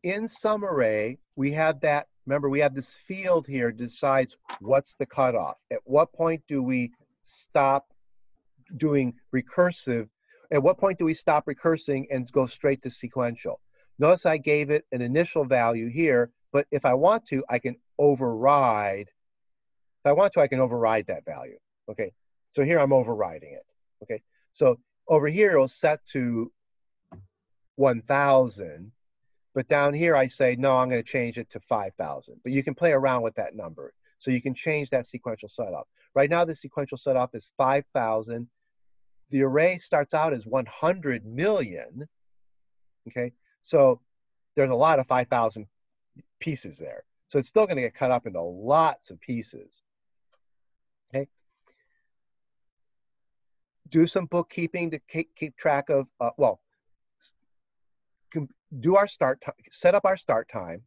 In SumArray, we have that, remember we have this field here decides what's the cutoff. At what point do we stop doing recursive? At what point do we stop recursing and go straight to sequential? Notice I gave it an initial value here, but if I want to, I can override. If I want to, I can override that value. Okay, so here I'm overriding it. Okay, so over here it'll set to 1,000, but down here I say, no, I'm going to change it to 5,000. But you can play around with that number. So you can change that sequential setup. Right now, the sequential setup is 5,000. The array starts out as 100 million. Okay, so there's a lot of 5,000 pieces there. So it's still going to get cut up into lots of pieces. Okay. Do some bookkeeping to keep, track of, uh, well, do our start set up our start time.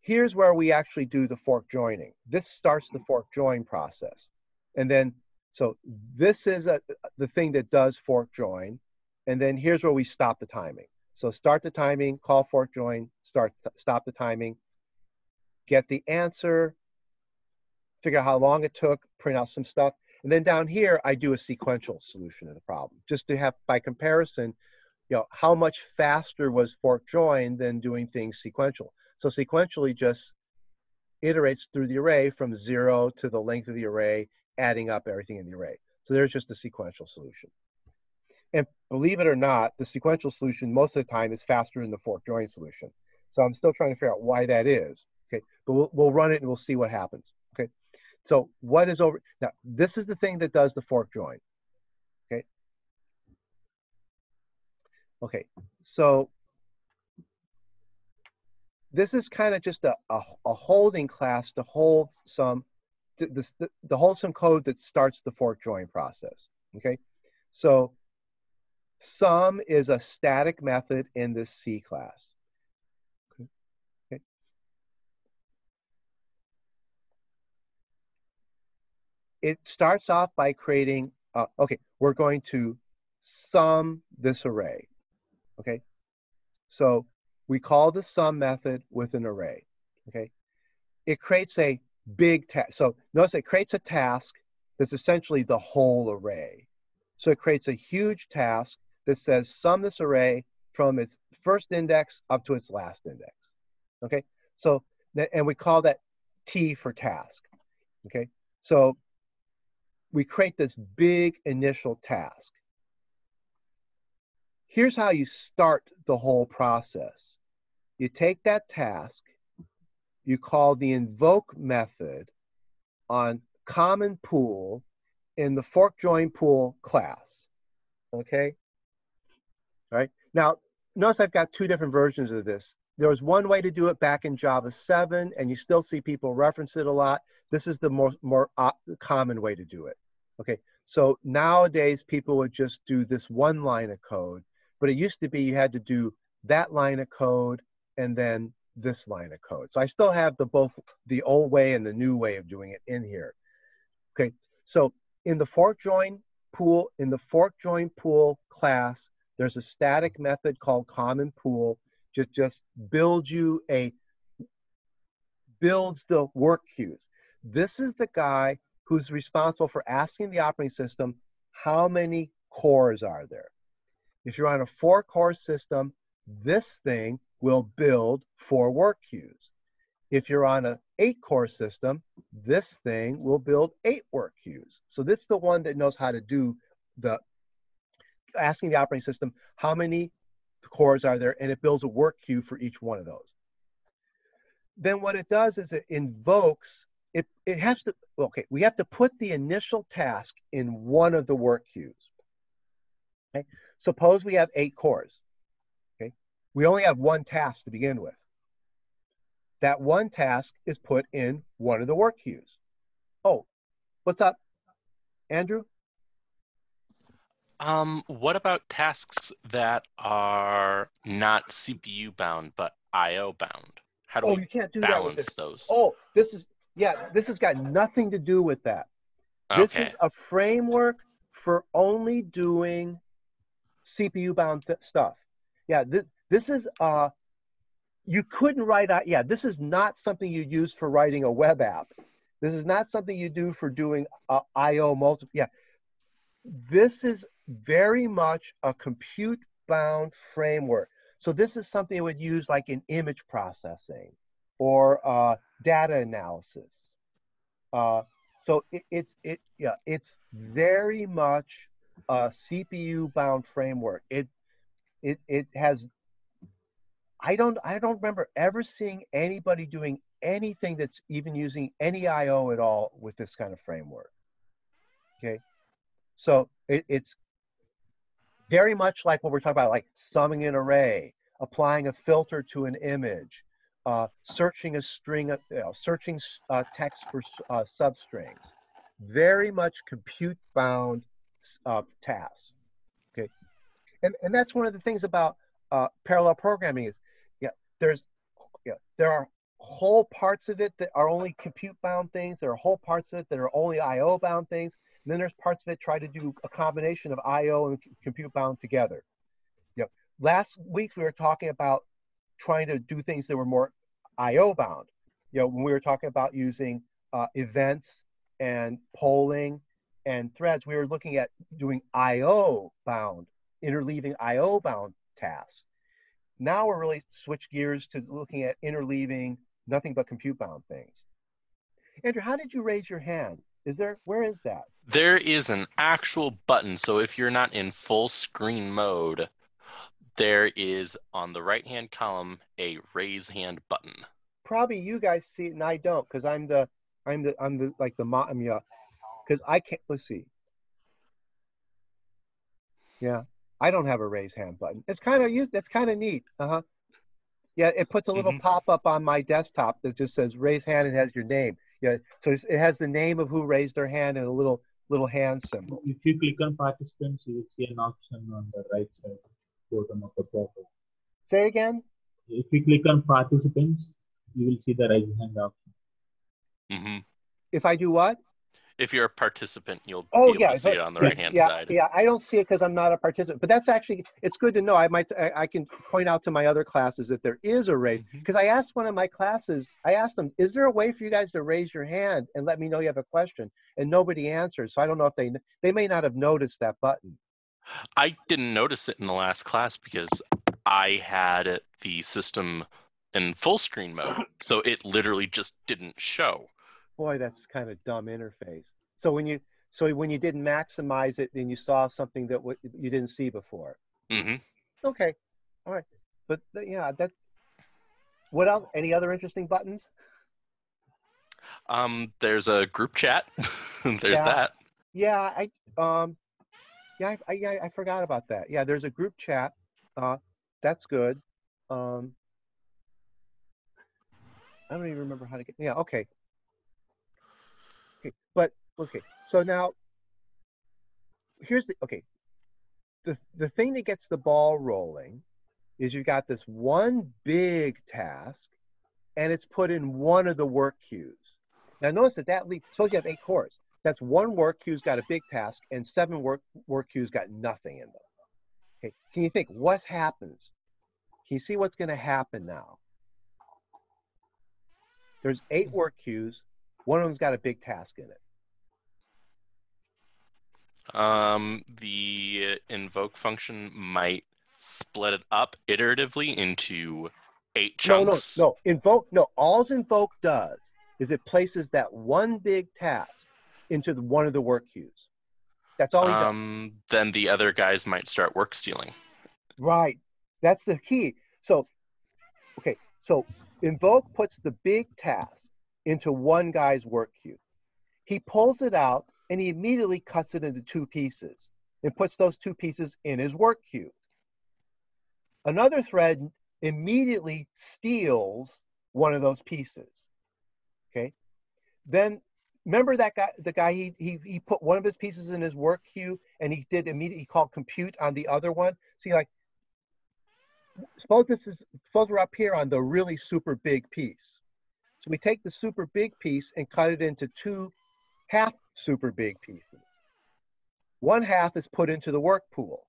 Here's where we actually do the fork joining. This starts the fork join process. And then, So this is a, the thing that does fork join. And then here's where we stop the timing. So start the timing, call fork join, start, stop the timing, get the answer, figure out how long it took, print out some stuff. And then down here, I do a sequential solution of the problem, just to have, by comparison, you know, how much faster was fork join than doing things sequential. So sequentially just iterates through the array from zero to the length of the array, adding up everything in the array. So there's just a sequential solution. And believe it or not, the sequential solution most of the time is faster than the fork join solution. So I'm still trying to figure out why that is. Okay, but we'll, we'll run it and we'll see what happens. Okay, so what is over, now this is the thing that does the fork join. Okay, so this is kind of just a, a, a, holding class to hold some, to, this, the, the hold some code that starts the fork join process. Okay, so sum is a static method in this C class. Okay. It starts off by creating, uh, okay, we're going to sum this array. Okay, so we call the sum method with an array. Okay, it creates a big task. So notice it creates a task that's essentially the whole array. So it creates a huge task that says sum this array from its first index up to its last index. Okay, so and we call that T for task. Okay, so we create this big initial task. Here's how you start the whole process. You take that task, you call the invoke method on common pool in the fork join pool class. Okay? All right. Now, notice I've got two different versions of this. There was one way to do it back in Java 7, and you still see people reference it a lot. This is the more, more uh, common way to do it. Okay. So nowadays, people would just do this one line of code, but it used to be you had to do that line of code and then this line of code. So I still have the both the old way and the new way of doing it in here. Okay, so in the fork join pool, in the fork join pool class, there's a static method called common pool. Just just build you a builds the work queues. This is the guy who's responsible for asking the operating system how many cores are there. If you're on a four core system, this thing will build four work queues. If you're on an eight core system, this thing will build eight work queues. So this is the one that knows how to do the asking the operating system how many cores are there, and it builds a work queue for each one of those. Then what it does is it invokes, it, it has to, okay, we have to put the initial task in one of the work queues. Okay, suppose we have eight cores Okay, we only have one task to begin with. That one task is put in one of the work queues. Oh, what's up, Andrew? Um, what about tasks that are not CPU bound but IO bound? How do oh, we you can't do balance that those? Oh, this is yeah, this has got nothing to do with that. Okay. This is a framework for only doing CPU bound stuff. Yeah, this, this is uh, you couldn't write out. Yeah, this is not something you use for writing a web app. This is not something you do for doing uh, I/O multiple. Yeah, this is very much a compute bound framework. So this is something you would use like in image processing or uh, data analysis. Uh, so it, it's it yeah it's very much a CPU bound framework. It it it has I don't I don't remember ever seeing anybody doing anything that's even using any IO at all with this kind of framework. Okay, so it, it's very much like what we're talking about, like summing an array, applying a filter to an image, uh, searching a string, of, you know, searching uh, text for uh, substrings. Very much compute-bound uh, tasks. Okay, and and that's one of the things about uh, parallel programming is yeah, there's yeah, there are whole parts of it that are only compute bound things. There are whole parts of it that are only IO bound things. And then there's parts of it try to do a combination of I/O and compute bound together. Yep. Last week we were talking about trying to do things that were more I/O bound. You know, when we were talking about using uh, events and polling and threads, we were looking at doing I/O bound, interleaving I/O bound tasks. Now we're really switched gears to looking at interleaving nothing but compute bound things. Andrew, how did you raise your hand? Is there, where is that? There is an actual button. So if you're not in full screen mode, there is on the right hand column a raise hand button. Probably you guys see it and I don't because I'm the, I'm the, I'm the, like the, I'm, yeah, because I can't, let's see. Yeah, I don't have a raise hand button. It's kind of used, that's kind of neat. Uh huh. Yeah, it puts a little Mhm. pop up on my desktop that just says raise hand and has your name. Yeah, so it has the name of who raised their hand and a little little hand symbol. If you click on participants, you will see an option on the right side bottom of the pop-up. Say again. If you click on participants, you will see the raise hand option. hmm If I do what? If you're a participant, you'll Oh be able yeah, to see so- it on the yeah, right hand yeah, side. Yeah, I don't see it because I'm not a participant. But that's actually it's good to know. I might I, I can point out to my other classes that there is a raise because mm-hmm. I asked one of my classes. I asked them, "Is there a way for you guys to raise your hand and let me know you have a question?" And nobody answered. So I don't know if they they may not have noticed that button. I didn't notice it in the last class because I had the system in full screen mode, so it literally just didn't show. Boy, that's kind of dumb interface. So when you so when you didn't maximize it, then you saw something that w- you didn't see before. hmm Okay, all right, but th- yeah, that. What else? Any other interesting buttons? Um, there's a group chat. there's Yeah. that. Yeah, I um, yeah, I, I yeah, I forgot about that. Yeah, there's a group chat. Uh, that's good. Um, I don't even remember how to get. Yeah, okay. Okay, but okay. So now, here's the okay. The the thing that gets the ball rolling is you've got this one big task, and it's put in one of the work queues. Now notice that that leads. Suppose you have eight cores. That's one work queue's got a big task, and seven work work queues got nothing in them. Okay, can you think what happens? Can you see what's going to happen now? There's eight work queues. One of them's got a big task in it. Um, the invoke function might split it up iteratively into eight chunks. No, no, no. Invoke, no. All's invoke does is it places that one big task into the, one of the work queues. That's all he does. Um, then the other guys might start work stealing. Right. That's the key. So, okay. So invoke puts the big task into one guy's work queue. He pulls it out and he immediately cuts it into two pieces and puts those two pieces in his work queue. Another thread immediately steals one of those pieces. Okay. Then remember that guy, the guy he, he he put one of his pieces in his work queue and he did immediately he called compute on the other one. See, like suppose this is suppose we're up here on the really super big piece. So we take the super big piece and cut it into two half super big pieces. One half is put into the work pool.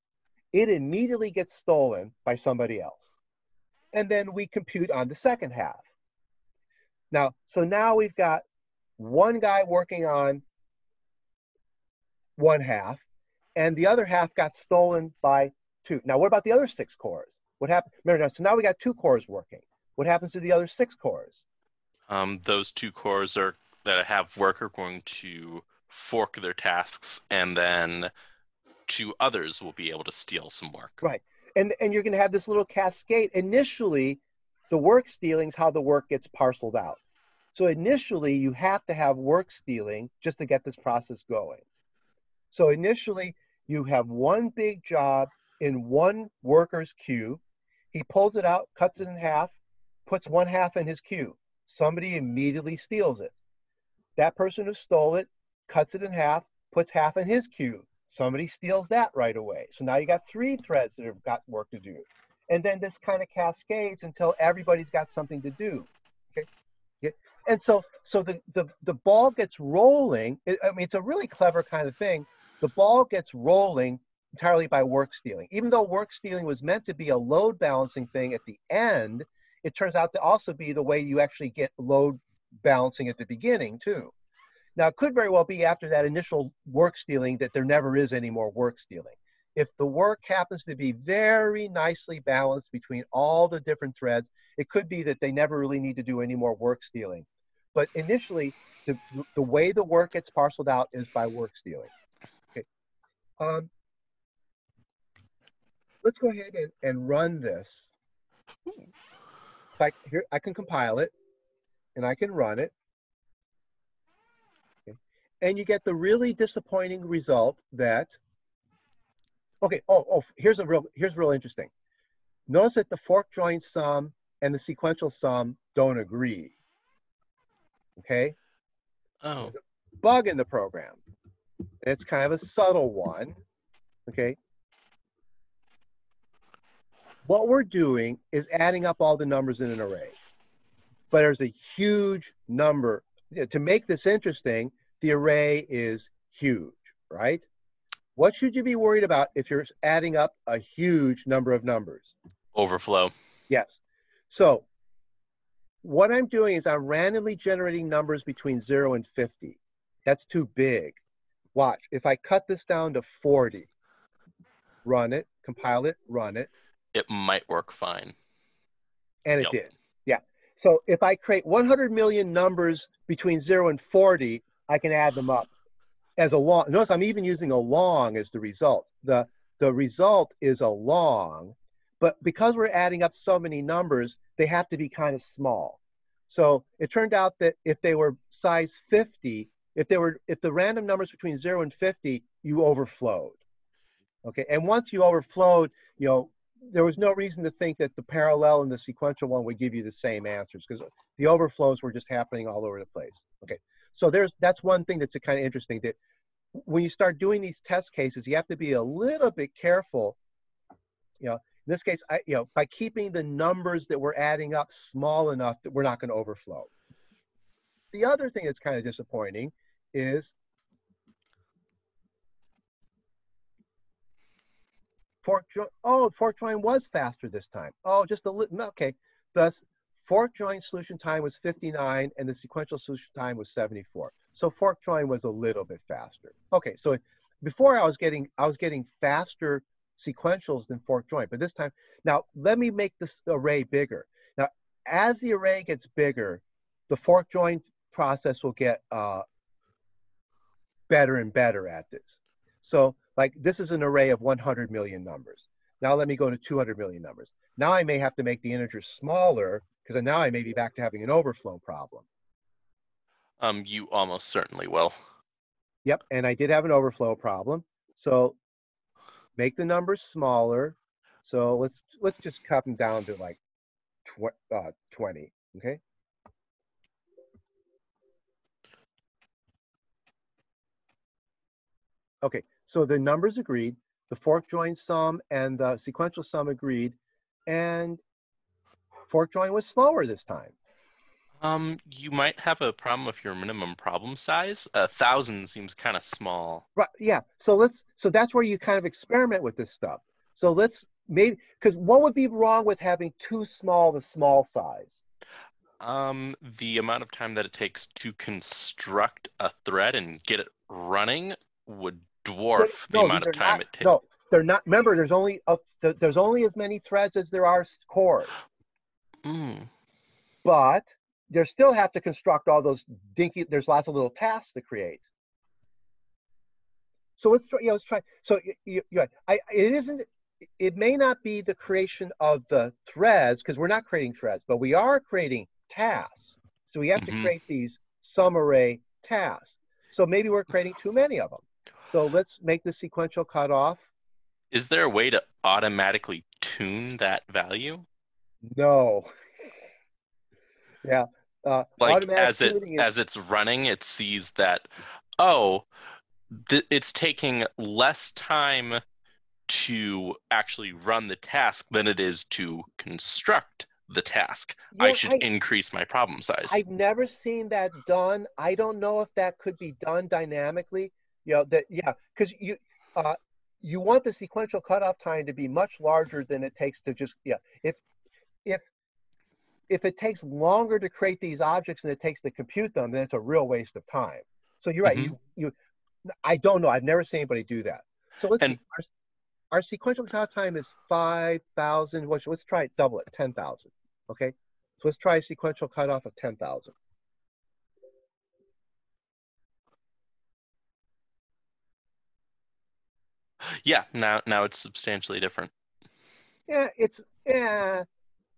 It immediately gets stolen by somebody else. And then we compute on the second half. Now, so now we've got one guy working on one half, and the other half got stolen by two. Now, what about the other six cores? What happened? Remember, now, so now we got two cores working. What happens to the other six cores? Um, those two cores are that have work are going to fork their tasks, and then two others will be able to steal some work. Right. And and you're going to have this little cascade. Initially, the work stealing is how the work gets parceled out. So initially, you have to have work stealing just to get this process going. So initially, you have one big job in one worker's queue. He pulls it out, cuts it in half, puts one half in his queue. Somebody immediately steals it. That person who stole it cuts it in half, puts half in his queue. Somebody steals that right away. So now you got three threads that have got work to do. And then this kind of cascades until everybody's got something to do. Okay. Yeah. and so so the, the the ball gets rolling. I I mean, it's a really clever kind of thing. The ball gets rolling entirely by work stealing. Even though work stealing was meant to be a load balancing thing at the end, it turns out to also be the way you actually get load balancing at the beginning too. Now, it could very well be after that initial work stealing that there never is any more work stealing. If the work happens to be very nicely balanced between all the different threads, it could be that they never really need to do any more work stealing. But initially, the, the way the work gets parceled out is by work stealing. Okay. Um, let's go ahead and, and run this. If I, here, I can compile it and I can run it. Okay. And you get the really disappointing result that, okay, oh, oh, here's a real, here's real interesting. Notice that the fork join sum and the sequential sum don't agree. Okay, Oh, bug in the program. It's kind of a subtle one. Okay. What we're doing is adding up all the numbers in an array. But there's a huge number. To make this interesting, the array is huge, right? What should you be worried about if you're adding up a huge number of numbers? overflow. Yes. So what I'm doing is I'm randomly generating numbers between 0 and 50. That's too big. Watch, if I cut this down to 40, run it, compile it, run it, It might work fine. and it Yep. did. Yeah. So if I create 100 million numbers between 0 and 40, I can add them up as a long. Notice I'm even using a long as the result. The, the result is a long, but because we're adding up so many numbers, they have to be kind of small. So it turned out that if they were size 50, if they were if the random numbers between 0 and 50, you overflowed. Okay, and once you overflowed, you know, there was no reason to think that the parallel and the sequential one would give you the same answers because the overflows were just happening all over the place. Okay, so there's that's one thing that's kind of interesting that when you start doing these test cases, you have to be a little bit careful. You know, in this case, I you know by keeping the numbers that we're adding up small enough that we're not going to overflow. The other thing that's kind of disappointing is fork join. Oh, fork join was faster this time. Oh, just a little. Okay, thus fork join solution time was 59 and the sequential solution time was 74. So fork join was a little bit faster. Okay, so before I was getting I was getting faster sequentials than fork join, but this time now let me make this array bigger. Now, as the array gets bigger, the fork join process will get uh, better and better at this. So like this is an array of 100 million numbers. Now let me go to 200 million numbers. Now I may have to make the integers smaller because now I may be back to having an overflow problem. Um, you almost certainly will. Yep, and I did have an overflow problem. So make the numbers smaller. So let's let's just cut them down to like tw uh, 20, okay? Okay, so the numbers agreed, the fork join sum and the sequential sum agreed, and fork join was slower this time. Um, you might have a problem with your minimum problem size. A thousand seems kind of small. Right. Yeah. So let's. So that's where you kind of experiment with this stuff. So let's maybe because what would be wrong with having too small the small size? Um, the amount of time that it takes to construct a thread and get it running would dwarf the No, amount of time not- it takes. No, they're not. Remember, there's only a, there's only as many threads as there are cores, Mm, but they still have to construct all those dinky. There's lots of little tasks to create. So let's try. Yeah, let's try. So y- y- you're. I it isn't. It may not be the creation of the threads because we're not creating threads, but we are creating tasks. So we have Mhm. to create these sum array tasks. So maybe we're creating too many of them. So let's make the sequential cutoff. Is there a way to automatically tune that value? No. Yeah. Uh, Like as it as it's running, it sees that oh, th- it's taking less time to actually run the task than it is to construct the task. Yeah, I should I- increase my problem size. I've never seen that done. I don't know if that could be done dynamically. You know that yeah, because you uh, you want the sequential cutoff time to be much larger than it takes to just yeah. If if if it takes longer to create these objects than it takes to compute them, then it's a real waste of time. So you're right. You you I don't know. I've never seen anybody do that. So let's And- see. Our, our sequential cutoff time is five thousand. Let's let's try it double it, ten thousand. Okay. So let's try a sequential cutoff of 10,000. Yeah, now now it's substantially different. Yeah, it's, yeah.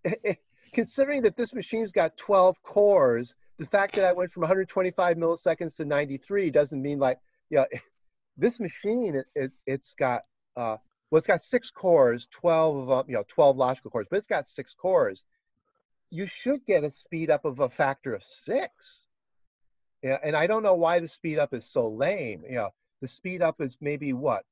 Considering that this machine's got 12 cores, the fact that I went from 125 milliseconds to 93 doesn't mean like, yeah, You know, this machine, it, it's, it's got, uh, well, it's got six cores, 12 of them, you know, 12 logical cores, but it's got six cores. You should get a speed up of a factor of six. Yeah, and I don't know why the speed up is so lame. You know, the speed up is maybe what,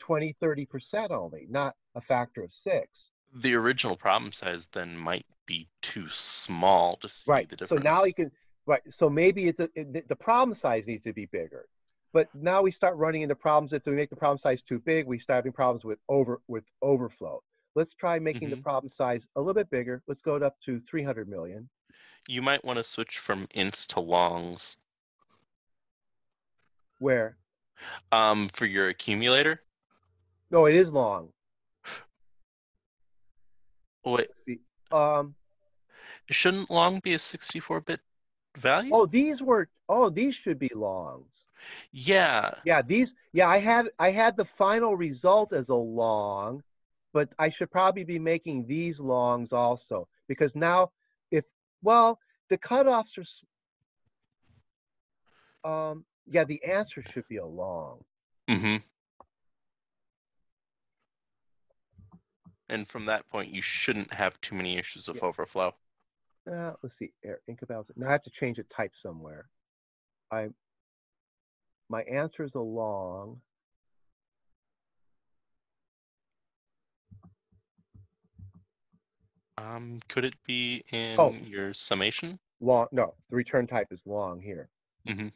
20, 30% only, not a factor of six. The original problem size then might be too small to see Right. the difference. So now you can, right. So maybe it's a, it, the- the problem size needs to be bigger. But now we start running into problems. If we make the problem size too big, we start having problems with over with overflow. Let's try making the Mhm. problem size a little bit bigger. Let's go up to 300 million. you might want to switch from ints to longs Where? um, for your accumulator. No, it is long. Wait, see. Um, shouldn't long be a 64-bit value? oh, these were, oh, these should be longs. Yeah, Yeah, these, yeah, I had, I had the final result as a long, but I should probably be making these longs also because now if, well, the cutoffs are, um, yeah, the answer should be a long. Mm hmm And from that point, you shouldn't have too many issues of Yeah. overflow. Uh, let's see, air, ink about, now I have to change a type somewhere. I, my answer is a long. Um, could it be in Oh. your summation? Long, no, the return type is long here. Mm-hmm.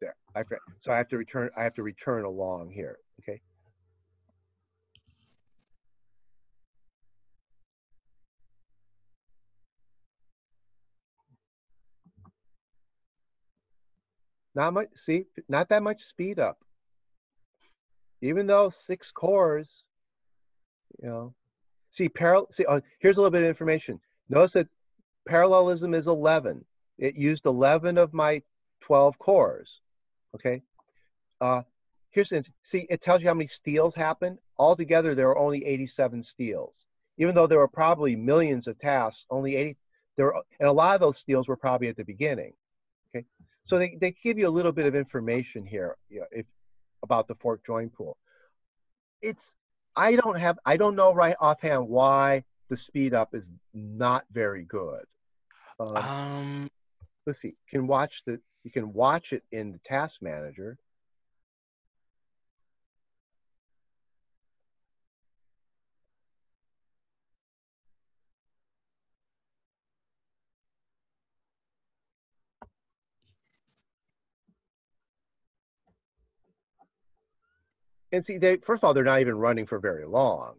There, I, so I have to return, I have to return a long here, okay? Not much, see, not that much speed up. Even though six cores, you know, see, parallel, see, oh, here's a little bit of information. Notice that parallelism is 11. It used 11 of my 12 cores. Okay. Uh, here's the, see, it tells you how many steals happened. Altogether, there were only 87 steals. Even though there were probably millions of tasks, only 80, there were, and a lot of those steals were probably at the beginning. Okay. So they, they give you a little bit of information here you know, if, about the fork join pool. It's, I don't have, I don't know right offhand why the speed up is not very good. Um, Um, let's see, you can watch the, you can watch it in the task manager. And see, they, first of all, they're not even running for very long.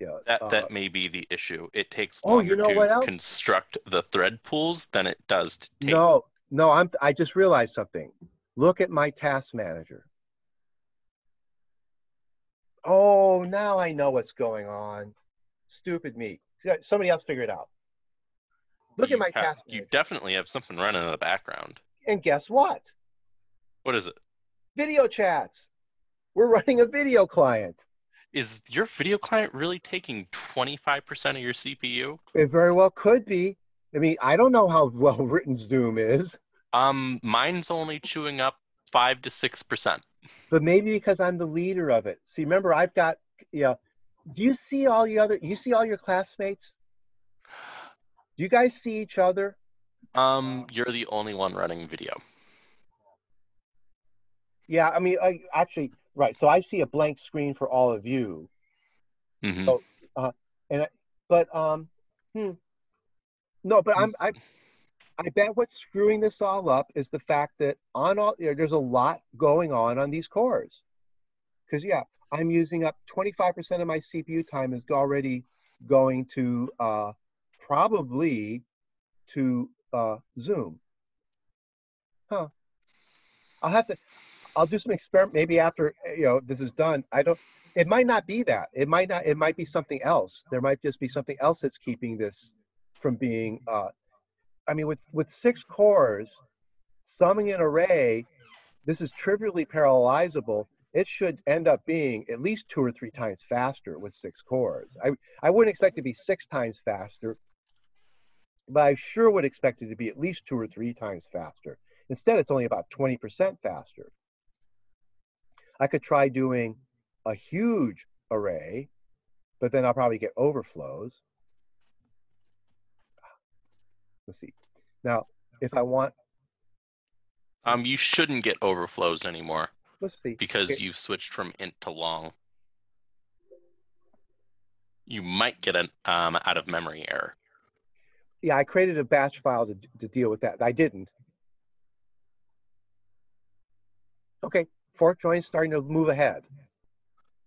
Yeah, that uh, that may be the issue. It takes Oh, you longer know to what else? construct the thread pools than it does to take. No, no, I'm, I just realized something. Look at my task manager. Oh, now I know what's going on. Stupid me. Somebody else figure it out. Look you at my ha- task You definitely have something running in the background. And guess what? What is it? Video chats. We're running a video client. Is your video client really taking 25% of your CPU? It very well could be. I mean, I don't know how well written Zoom is, Um, mine's only chewing up five to six percent. but maybe because I'm the leader of it. See, remember, I've got, yeah. Do you see all your other, you see all your classmates? Do you guys see each other? Um, you're the only one running video. Yeah, I mean, I, actually, right. So I see a blank screen for all of you. Mhm. So, uh, and I, but um, hmm, No, but I'm I I bet what's screwing this all up is the fact that on all you know, there's a lot going on on these cores. Because yeah, I'm using up 25% of my CPU time is already going to uh, probably to uh, Zoom. Huh. I'll have to. I'll do some experiment. Maybe after you know this is done. I don't. It might not be that. It might not. It might be something else. There might just be something else that's keeping this from being. Uh, I mean, with with six cores, summing an array, this is trivially parallelizable. It should end up being at least two or three times faster with six cores. I I wouldn't expect it to be six times faster, but I sure would expect it to be at least two or three times faster. Instead, it's only about 20% faster. I could try doing a huge array, but then I'll probably get overflows. Let's see. Now, if I want, Um, you shouldn't get overflows anymore let's see. because Okay. you've switched from int to long. You might get an um, out of memory error. Yeah, I created a batch file to, to deal with that. I didn't. Okay, fork join's starting to move ahead.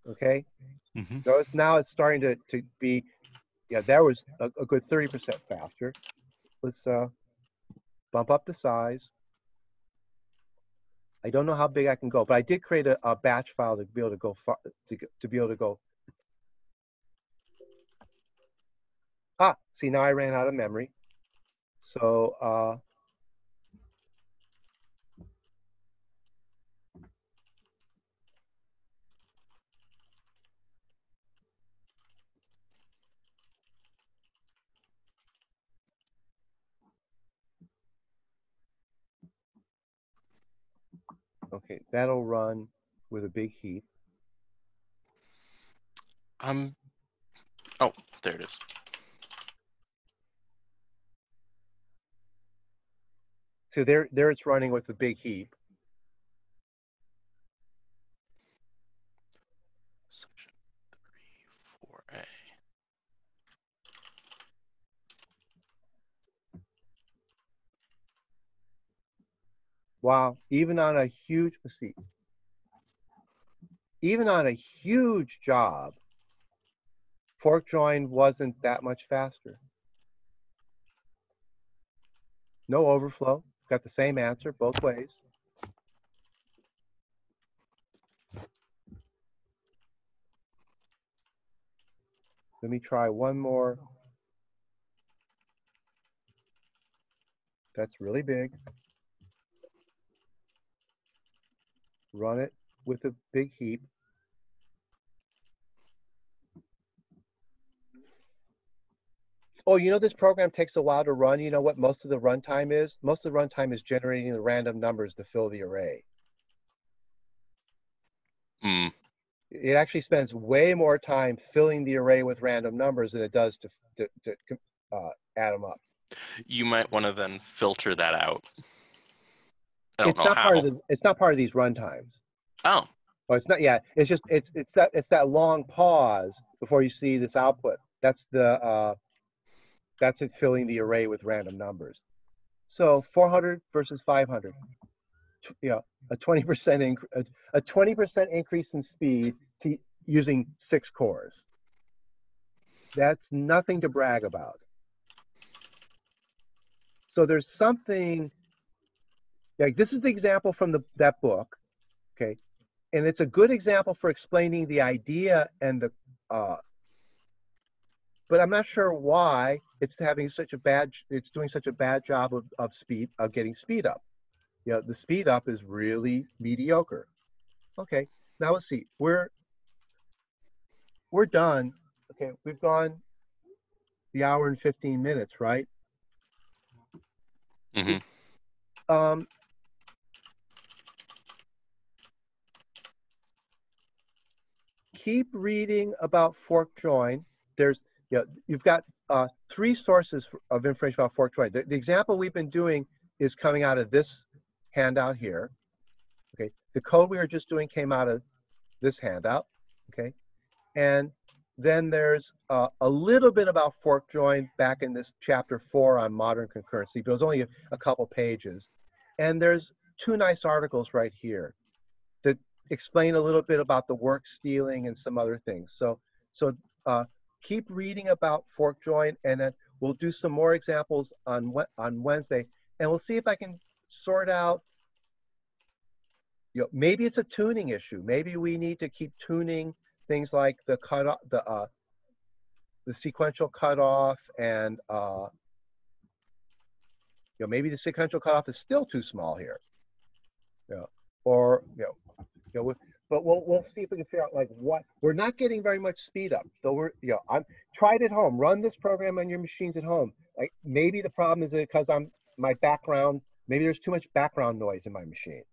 Okay, notice now it's starting to, to be, yeah, that was a, a good 30% faster. Let's uh, bump up the size. I don't know how big I can go, but I did create a, a batch file to be able to go far, to, to be able to go. Ah, see now I ran out of memory. So uh, okay, that'll run with a big heap. Um. Oh, there it is. So there, there it's running with a big heap. Wow, even on a huge, see, even on a huge job, fork join wasn't that much faster. No overflow, got the same answer both ways. Let me try one more. That's really big. Run it with a big heap. Oh, you know this program takes a while to run. You know what most of the runtime is? Most of the runtime is generating the random numbers to fill the array. Hmm. It actually spends way more time filling the array with random numbers than it does to, to, to uh, add them up. You might want to then filter that out. It's not how. part of the, it's not part of these runtimes. oh, Oh, it's not. Yeah, it's just it's it's that it's that long pause before you see this output. That's the uh, that's it filling the array with random numbers. So 400 versus 500. Tw- Yeah, a 20 percent inc- a- a 20 percent increase in speed to using six cores. That's nothing to brag about. So there's something. Like this is the example from the that book. Okay, and it's a good example for explaining the idea and the uh, but i'm not sure why it's having such a bad it's doing such a bad job of, of speed of getting speed up. You know the speed up is really mediocre. Okay now let's see. We're we're done. Okay we've gone the hour and 15 minutes right? Hmm um, keep reading about fork join. There's, you know, you've got uh, three sources of information about fork join. The, the example we've been doing is coming out of this handout here. Okay, the code we were just doing came out of this handout. Okay, and then there's uh, a little bit about fork join back in this chapter four on modern concurrency, but it was only a, a couple pages. And there's two nice articles right here explain a little bit about the work stealing and some other things. So, so uh, keep reading about fork join, and then we'll do some more examples on on Wednesday, and we'll see if I can sort out. You know, maybe it's a tuning issue. Maybe we need to keep tuning things like the cut off, the uh, the sequential cutoff, and uh, you know, maybe the sequential cutoff is still too small here. You know, or you know, you know, but we'll we'll see if we can figure out like what we're not getting very much speed up. So we're you know, I'm try it at home. Run this program on your machines at home. Like maybe the problem is because I'm my background. Maybe there's too much background noise in my machine.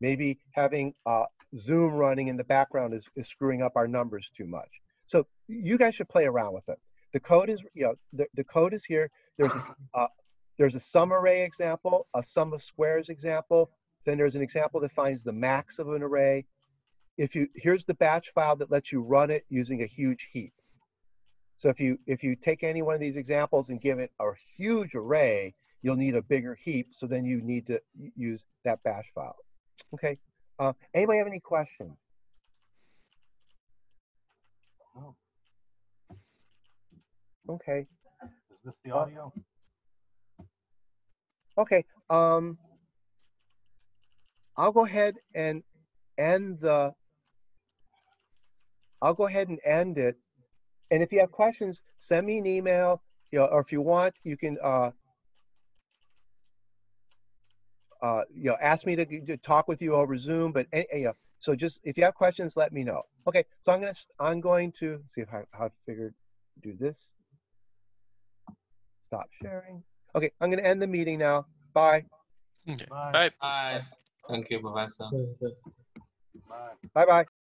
Maybe having uh, Zoom running in the background is, is screwing up our numbers too much. So you guys should play around with it. The code is, you know, the, the code is here. There's a, uh, there's a sum array example, a sum of squares example. Then there's an example that finds the max of an array. If you, here's the batch file that lets you run it using a huge heap. So if you, if you take any one of these examples and give it a huge array, you'll need a bigger heap. So then you need to use that batch file. Okay. Uh, anybody have any questions? No. Okay. Is this the Uh, audio? Okay. Um, I'll go ahead and end the. I'll go ahead and end it. And if you have questions, send me an email. You know, or if you want, you can. Uh, uh, you know, ask me to, to talk with you over Zoom. But any, you know, so just if you have questions, let me know. Okay. So I'm gonna. s- I'm going to see if I how to figure do this. Stop sharing. Okay. I'm gonna end the meeting now. Bye. Okay. Bye. Bye. Bye. Thank you, Professor. So the Bye. Bye bye.